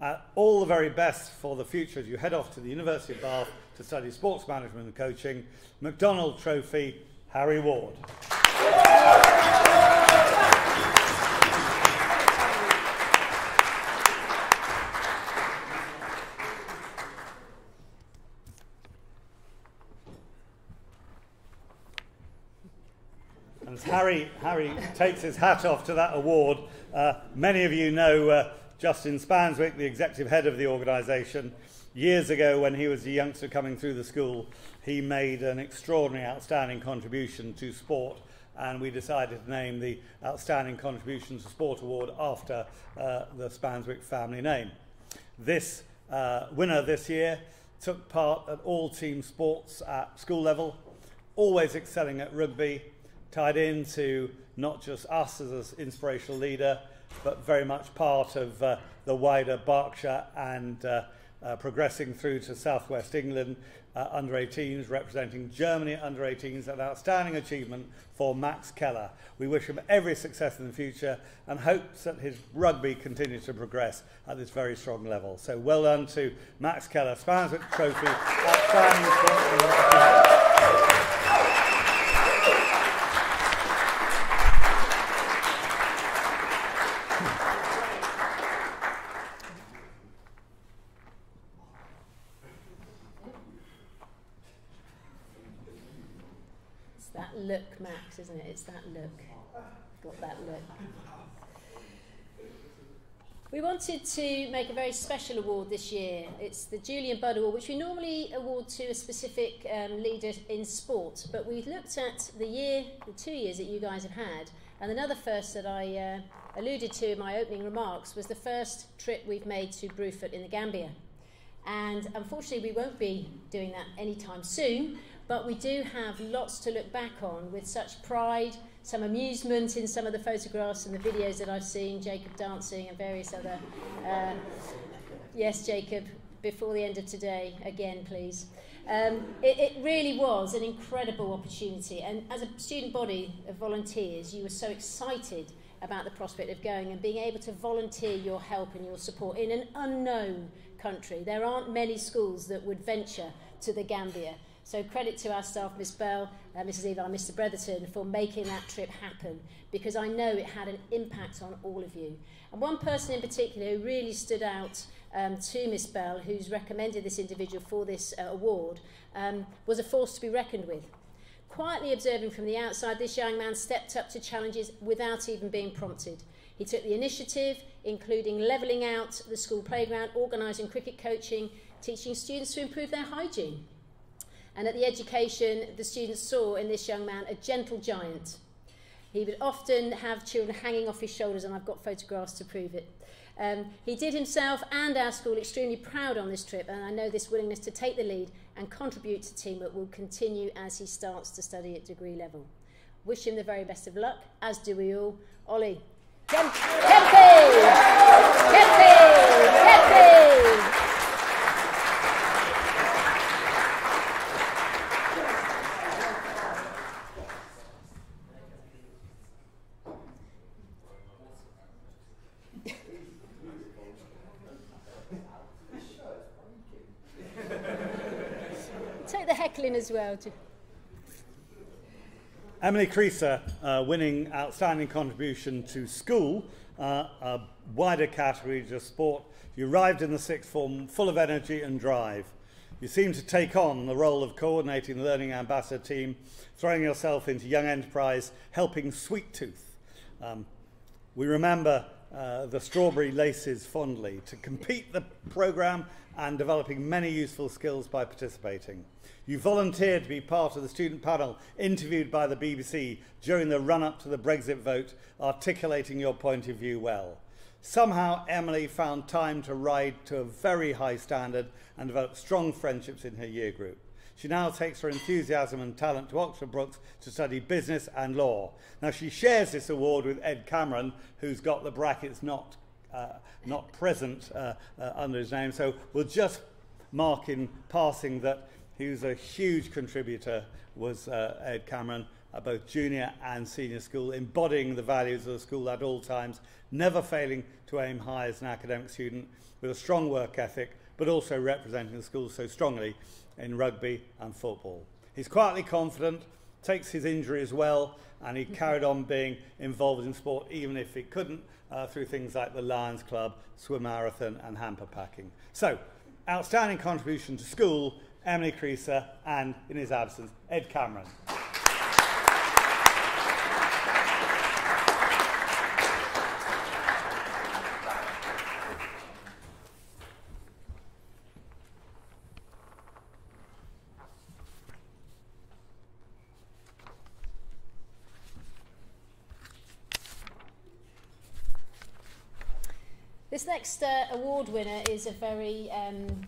Uh, all the very best for the future as you head off to the University of Bath to study sports management and coaching. McDonald Trophy, Harry Ward. And Harry, Harry takes his hat off to that award, uh, many of you know uh, Justin Spanswick, the executive head of the organisation. Years ago, when he was a youngster coming through the school, he made an extraordinary, outstanding contribution to sport, and we decided to name the Outstanding Contribution to Sport Award after uh, the Spanswick family name. This uh, winner this year took part at all team sports at school level, always excelling at rugby, tied into not just us as an inspirational leader, but very much part of uh, the wider Berkshire and uh, uh, progressing through to southwest England uh, under 18s, representing Germany under 18s, an outstanding achievement for Max Keller. We wish him every success in the future and hopes that his rugby continues to progress at this very strong level. So well done to Max Keller, Spanswick Trophy, outstanding. Isn't it? It's that look. Got that look. We wanted to make a very special award this year. It's the Julian Budd Award, which we normally award to a specific um, leader in sport. But we looked at the year, the two years that you guys have had, and another first that I uh, alluded to in my opening remarks was the first trip we've made to Brufut in the Gambia. And unfortunately, we won't be doing that anytime soon, but we do have lots to look back on with such pride, some amusement in some of the photographs and the videos that I've seen, Jacob dancing and various other. Uh, yes, Jacob, before the end of today, again, please. Um, it, it really was an incredible opportunity, and as a student body of volunteers, you were so excited about the prospect of going and being able to volunteer your help and your support in an unknown country. There aren't many schools that would venture to the Gambia. So credit to our staff, Miss Bell, uh, Mrs Eva and Mr Bretherton for making that trip happen because I know it had an impact on all of you. And one person in particular who really stood out um, to Miss Bell, who's recommended this individual for this uh, award, um, was a force to be reckoned with. Quietly observing from the outside, this young man stepped up to challenges without even being prompted. He took the initiative, including levelling out the school playground, organising cricket coaching, teaching students to improve their hygiene. And at the education, the students saw in this young man a gentle giant. He would often have children hanging off his shoulders, and I've got photographs to prove it. Um, he did himself and our school extremely proud on this trip, and I know this willingness to take the lead and contribute to teamwork will continue as he starts to study at degree level. Wish him the very best of luck, as do we all. Ollie. Kempe! Kempe! Kempe! Well. To Emily Creaser uh, winning outstanding contribution to school, uh, a wider category, just sport. You arrived in the sixth form full of energy and drive. You seem to take on the role of coordinating the Learning Ambassador team, throwing yourself into young enterprise, helping Sweet Tooth. Um, we remember uh, the strawberry laces fondly to compete the programme and developing many useful skills by participating. You volunteered to be part of the student panel interviewed by the BBC during the run up to the Brexit vote, articulating your point of view well. Somehow, Emily found time to ride to a very high standard and develop strong friendships in her year group. She now takes her enthusiasm and talent to Oxford Brookes to study business and law. Now, she shares this award with Ed Cameron, who's got the brackets not, uh, not present uh, uh, under his name. So we'll just mark in passing that he was a huge contributor, was uh, Ed Cameron, at both junior and senior school, embodying the values of the school at all times, never failing to aim high as an academic student, with a strong work ethic, but also representing the school so strongly in rugby and football. He's quietly confident, takes his injury as well, and he carried on being involved in sport even if he couldn't uh, through things like the Lions Club, swim marathon, and hamper packing. So, outstanding contribution to school, Emily Creaser, and in his absence, Ed Cameron. This next uh, award winner is a very um,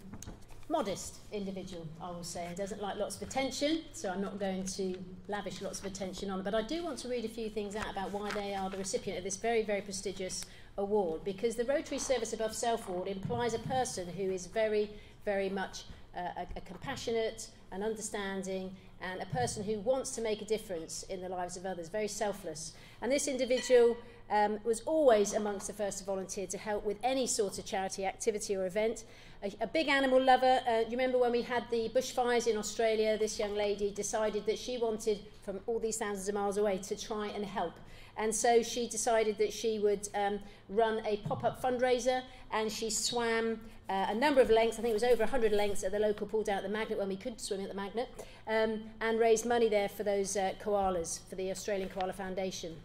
modest individual, I will say, and doesn't like lots of attention, so I'm not going to lavish lots of attention on. But I do want to read a few things out about why they are the recipient of this very, very prestigious award, because the Rotary Service Above Self Award implies a person who is very, very much uh, a, a compassionate, and understanding, and a person who wants to make a difference in the lives of others, very selfless. And this individual um, was always amongst the first to volunteer to help with any sort of charity activity or event. A, a big animal lover. Uh, you remember when we had the bushfires in Australia, this young lady decided that she wanted, from all these thousands of miles away, to try and help. And so she decided that she would um, run a pop-up fundraiser and she swam uh, a number of lengths, I think it was over 100 lengths at the local pool down at the Magnet when we could swim at the Magnet, um, and raised money there for those uh, koalas, for the Australian Koala Foundation.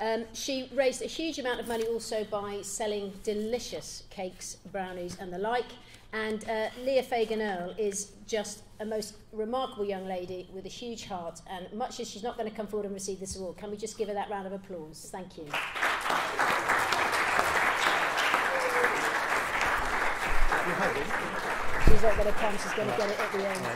Um, she raised a huge amount of money also by selling delicious cakes, brownies, and the like. And uh, Leah Fagan Earl is just a most remarkable young lady with a huge heart. And much as she's not going to come forward and receive this award, can we just give her that round of applause? Thank you. She's not going to come, she's going to get it at the end.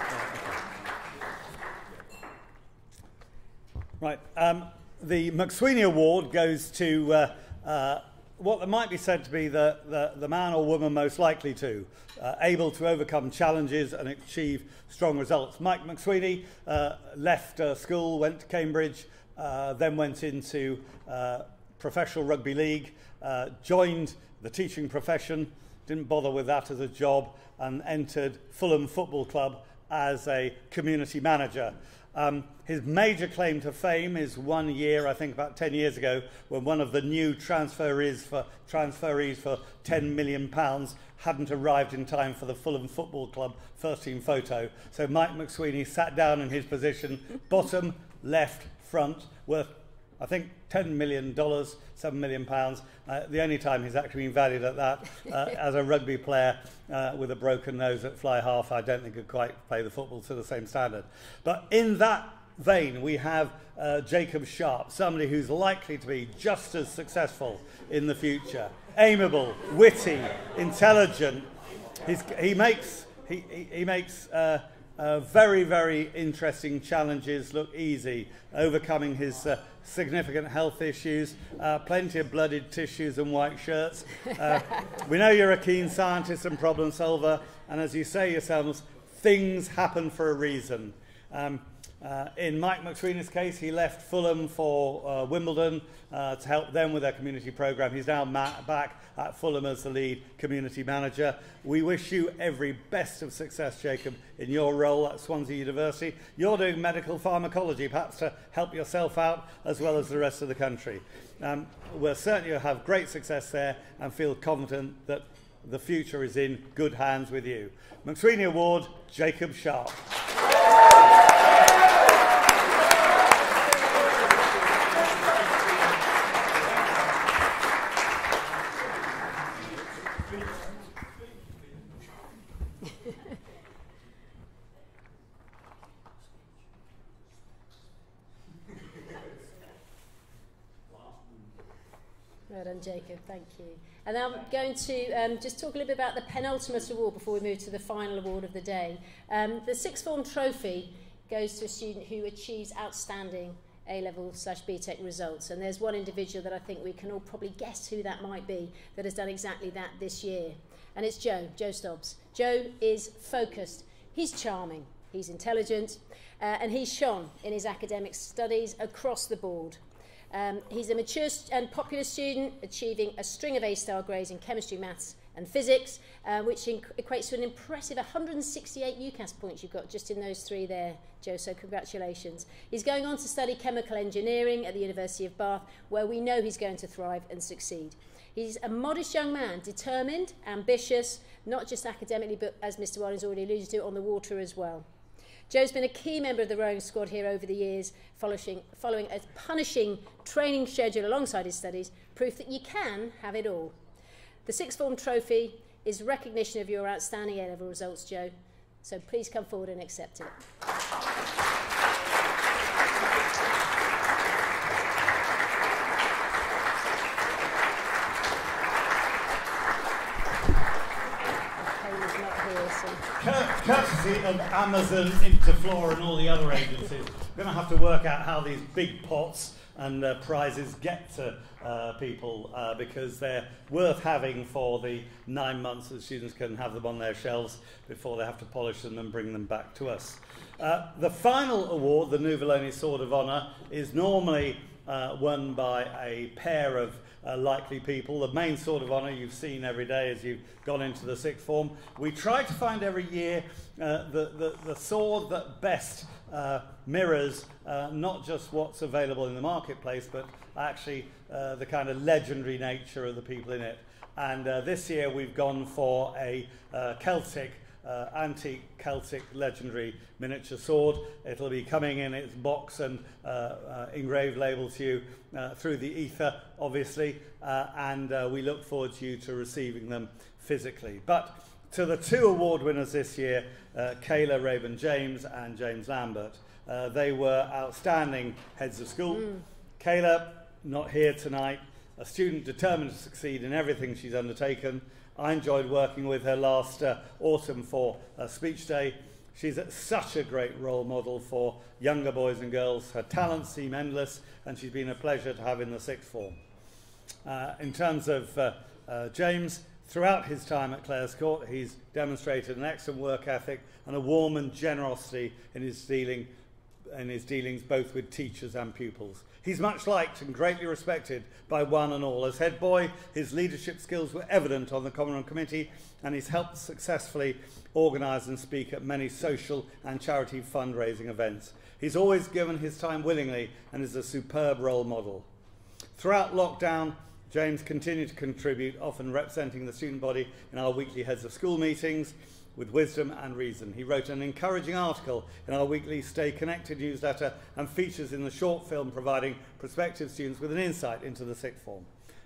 Right. Um, the McSweeney Award goes to uh, uh, what might be said to be the, the, the man or woman most likely to, uh, able to overcome challenges and achieve strong results. Mike McSweeney uh, left uh, school, went to Cambridge, uh, then went into uh, professional rugby league, uh, joined the teaching profession, didn't bother with that as a job, and entered Fulham Football Club as a community manager. Um, his major claim to fame is one year, I think about 10 years ago, when one of the new transferees for, transferees for 10 million pounds hadn't arrived in time for the Fulham Football Club first team photo. So Mike McSweeney sat down in his position, bottom left front, worth I think $10 million, £7 million. Uh, the only time he's actually been valued at that uh, [laughs] as a rugby player uh, with a broken nose at fly half, I don't think could quite play the football to the same standard. But in that vein, we have uh, Jacob Sharp, somebody who's likely to be just as successful in the future. Amiable, witty, intelligent. He's, he makes, he, he, he makes uh, uh, very, very interesting challenges look easy, overcoming his uh, significant health issues, uh, plenty of blooded tissues and white shirts. Uh, [laughs] we know you're a keen scientist and problem solver, and as you say yourselves, things happen for a reason. Um, uh, in Mike McSweeney's case, he left Fulham for uh, Wimbledon uh, to help them with their community programme. He's now back at Fulham as the lead community manager. We wish you every best of success, Jacob, in your role at Swansea University. You're doing medical pharmacology, perhaps to help yourself out as well as the rest of the country. Um, we'll have great success there and feel confident that the future is in good hands with you. McSweeney Award, Jacob Sharp. Jacob. Thank you. And I'm going to um, just talk a little bit about the penultimate award before we move to the final award of the day. Um, the sixth form trophy goes to a student who achieves outstanding A-level slash BTEC results. And there's one individual that I think we can all probably guess who that might be that has done exactly that this year. And it's Joe, Joe Stobbs. Joe is focused. He's charming. He's intelligent. Uh, and he's shone in his academic studies across the board. Um, he's a mature and popular student, achieving a string of A-star grades in chemistry, maths and physics, uh, which equates to an impressive 168 UCAS points you've got just in those three there, Joe, so congratulations. He's going on to study chemical engineering at the University of Bath, where we know he's going to thrive and succeed. He's a modest young man, determined, ambitious, not just academically, but as Mr. Warren's already alluded to, on the water as well. Joe's been a key member of the rowing squad here over the years, following, following a punishing training schedule alongside his studies, proof that you can have it all. The Sixth Form Trophy is recognition of your outstanding A-level results, Joe, so please come forward and accept it. Courtesy of Amazon, Interflora, and all the other agencies, we're going to have to work out how these big pots and uh, prizes get to uh, people uh, because they're worth having for the nine months that students can have them on their shelves before they have to polish them and bring them back to us. Uh, the final award, the Nuvoloni Sword of Honour, is normally uh, won by a pair of uh, likely people. The main sword of honour you've seen every day as you've gone into the sixth form. We try to find every year uh, the, the, the sword that best uh, mirrors uh, not just what's available in the marketplace, but actually uh, the kind of legendary nature of the people in it. And uh, this year we've gone for a Celtic uh, antique Celtic legendary miniature sword. It'll be coming in its box and uh, uh, engraved label to you uh, through the ether, obviously, uh, and uh, we look forward to you to receiving them physically. But to the two award winners this year, uh, Kayla Raven James and James Lambert, uh, they were outstanding heads of school. Mm. Kayla, not here tonight, a student determined to succeed in everything she's undertaken. I enjoyed working with her last uh, autumn for uh, Speech Day. She's such a great role model for younger boys and girls. Her talents seem endless, and she's been a pleasure to have in the sixth form. Uh, in terms of uh, uh, James, throughout his time at Clare's Court, he's demonstrated an excellent work ethic and a warm and generosity in his dealing in his dealings both with teachers and pupils. He's much liked and greatly respected by one and all. As head boy, his leadership skills were evident on the Common Room Committee and he's helped successfully organise and speak at many social and charity fundraising events. He's always given his time willingly and is a superb role model. Throughout lockdown, James continued to contribute, often representing the student body in our weekly heads of school meetings, with wisdom and reason. He wrote an encouraging article in our weekly Stay Connected newsletter and features in the short film providing prospective students with an insight into the sixth form.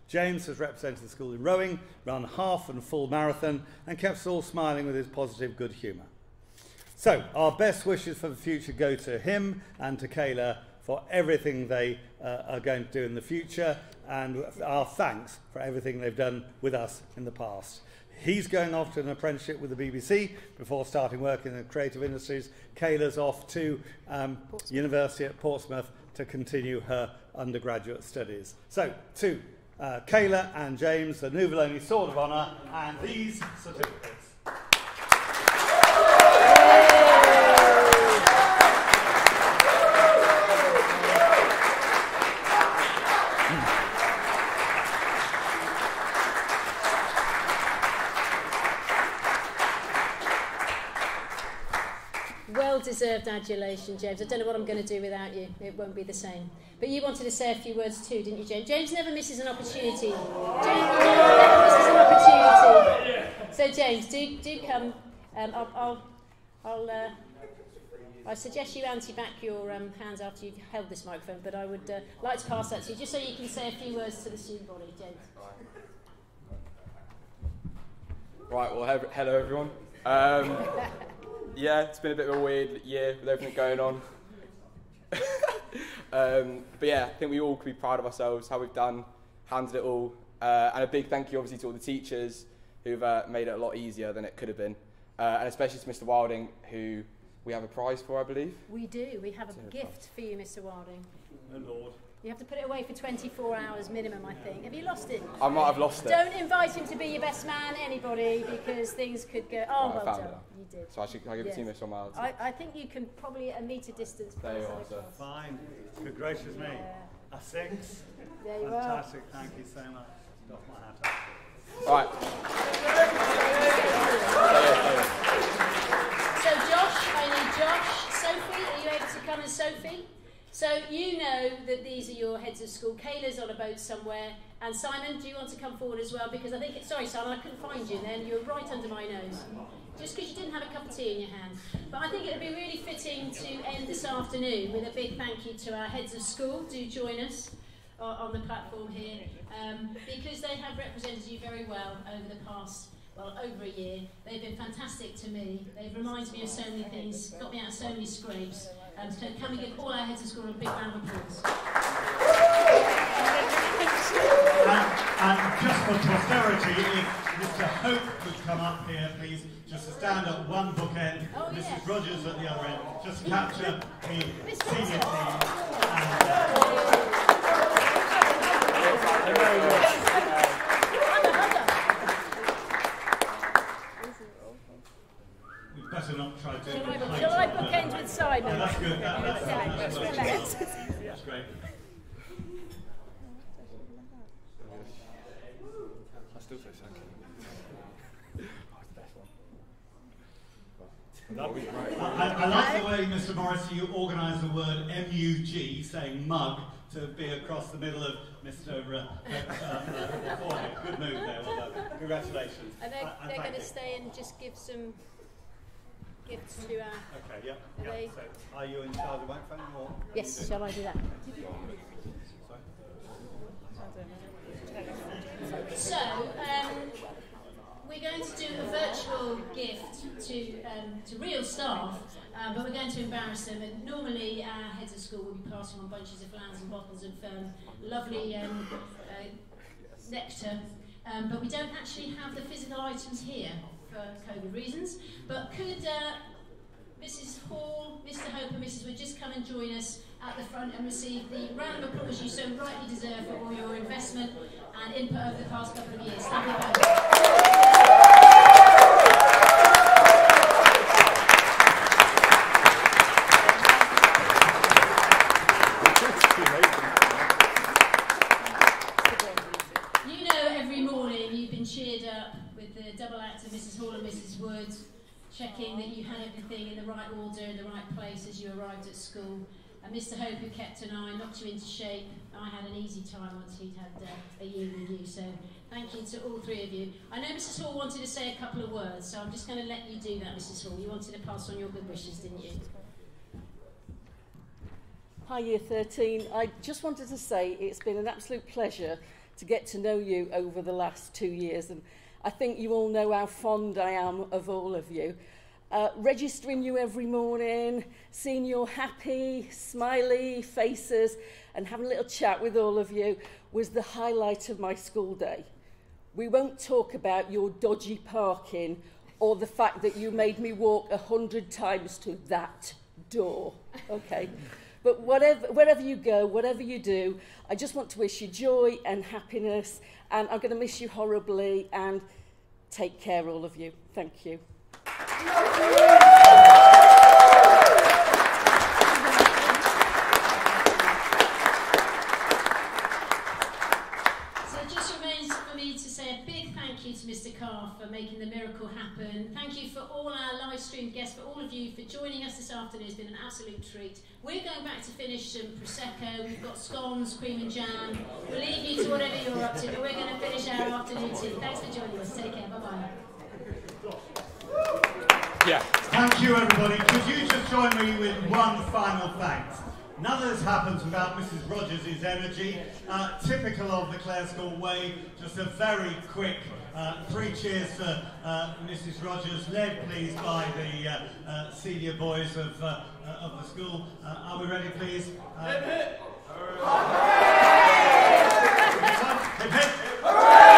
James has represented the school in rowing, run half and full marathon, and kept us all smiling with his positive good humour. So, our best wishes for the future go to him and to Kayla for everything they uh, are going to do in the future, and our thanks for everything they've done with us in the past. He's going off to an apprenticeship with the BBC before starting work in the creative industries. Kayla's off to um, university at Portsmouth to continue her undergraduate studies. So, to uh, Kayla and James, the Nuvoloni Sword of Honour, and these certificates. Deserved. adulation, James. I don't know what I'm going to do without you. It won't be the same. But you wanted to say a few words too, didn't you, James? James never misses an opportunity. James never misses an opportunity. So, James, do, do come. Um, I'll, I'll, I'll uh, I suggest you anti-back your um, hands after you've held this microphone, but I would uh, like to pass that to you, just so you can say a few words to the student body, James. Right, well, he- hello everyone. Um, [laughs] yeah, it's been a bit of a weird year with everything going on. [laughs] um, but yeah, I think we all could be proud of ourselves, how we've done, handled it all. Uh, and a big thank you, obviously, to all the teachers who've uh, made it a lot easier than it could have been. Uh, and especially to Mr. Wilding, who we have a prize for, I believe. We do. We have a Super. gift for you, Mr. Wilding. Oh, Lord. You have to put it away for 24 hours minimum, I think. Have you lost it? I might have lost it. Don't invite him to be your best man, anybody, because things could go. Oh, Right, well done. it. You did. So I should, can I give it to you, Yes. Mr. Miles? I, I think you can probably at a metre distance There you are, sir. Fine. Good gracious me. A six. There you are. Fantastic. Thank you so much. Doff my hat off. All right. So, Josh, I need Josh. Sophie, are you able to come as Sophie? So, you know that these are your heads of school. Kayla's on a boat somewhere. And Simon, do you want to come forward as well? Because I think it's. Sorry, Simon, I couldn't find you then. You were right under my nose. Just because you didn't have a cup of tea in your hand. But I think it would be really fitting to end this afternoon with a big thank you to our heads of school. Do join us on the platform here um, because they have represented you very well over the past, well, over a year. They've been fantastic to me. They've reminded me of so many things, got me out of so many scrapes. Um, so can we give all our heads of school a big round of applause? And, and just for posterity, if Mr. Hope could come up here, please, just to stand at one bookend, Oh, Mrs. yes. Rogers at the other end, just to capture the senior Johnson. team. And, uh, we better not try to. Shall I, inflate shall I it. Bookend with Simon? Yeah, that's good. That, that's, that's, that's, [laughs] that's great. I still say thank you. [laughs] I, I like the way, Mr. Morrissey, you organised the word M-U-G, saying mug, to be across the middle of Mr. Uh, uh, uh. Good move there, well done. Congratulations. And they're, And- and they're going to stay and just give some gifts to our. Okay, yeah, Are yeah. they- So, are you in charge of microphone or? Yes, shall I do that? So, um, we're going to do a virtual gift to um, to real staff, um, but we're going to embarrass them. And normally, our heads of school will be passing on bunches of flowers and bottles of um, lovely um, uh, nectar, um, but we don't actually have the physical items here for COVID reasons. But could uh, Mrs Hall, Mr Hope and Mrs Wood just come and join us at the front and receive the round of applause you so rightly deserve for all your investment and input over the past couple of years. Thank you very much. checking that you had everything in the right order, in the right place as you arrived at school. And Mr Hope, who kept an eye, knocked you into shape. I had an easy time once he'd had uh, a year with you, so thank you to all three of you. I know Mrs Hall wanted to say a couple of words, so I'm just going to let you do that, Mrs Hall. You wanted to pass on your good wishes, didn't you? Hi, Year 13. I just wanted to say it's been an absolute pleasure to get to know you over the last two years and I think you all know how fond I am of all of you. Uh, registering you every morning, seeing your happy, smiley faces, and having a little chat with all of you was the highlight of my school day. We won't talk about your dodgy parking or the fact that you made me walk a hundred times to that door. Okay. But whatever, wherever you go, whatever you do, I just want to wish you joy and happiness. And I'm going to miss you horribly. And take care, all of you. Thank you. Mr. Carr for making the miracle happen. Thank you for all our live stream guests, for all of you for joining us this afternoon. It's been an absolute treat. We're going back to finish some Prosecco. We've got scones, cream and jam. We'll leave you to whatever you're up to, but we're going to finish our afternoon tea. Thanks for joining us. Take care. Bye bye. Yeah. Thank you, everybody. Could you just join me with one final thanks? None of this happens without Mrs. Rogers' energy. Uh, typical of the Clare School way, just a very quick uh, three cheers for uh, Mrs. Rogers, led please by the uh, uh, senior boys of, of the school. are we ready, please? hip hip! Hooray! Hip! Hooray!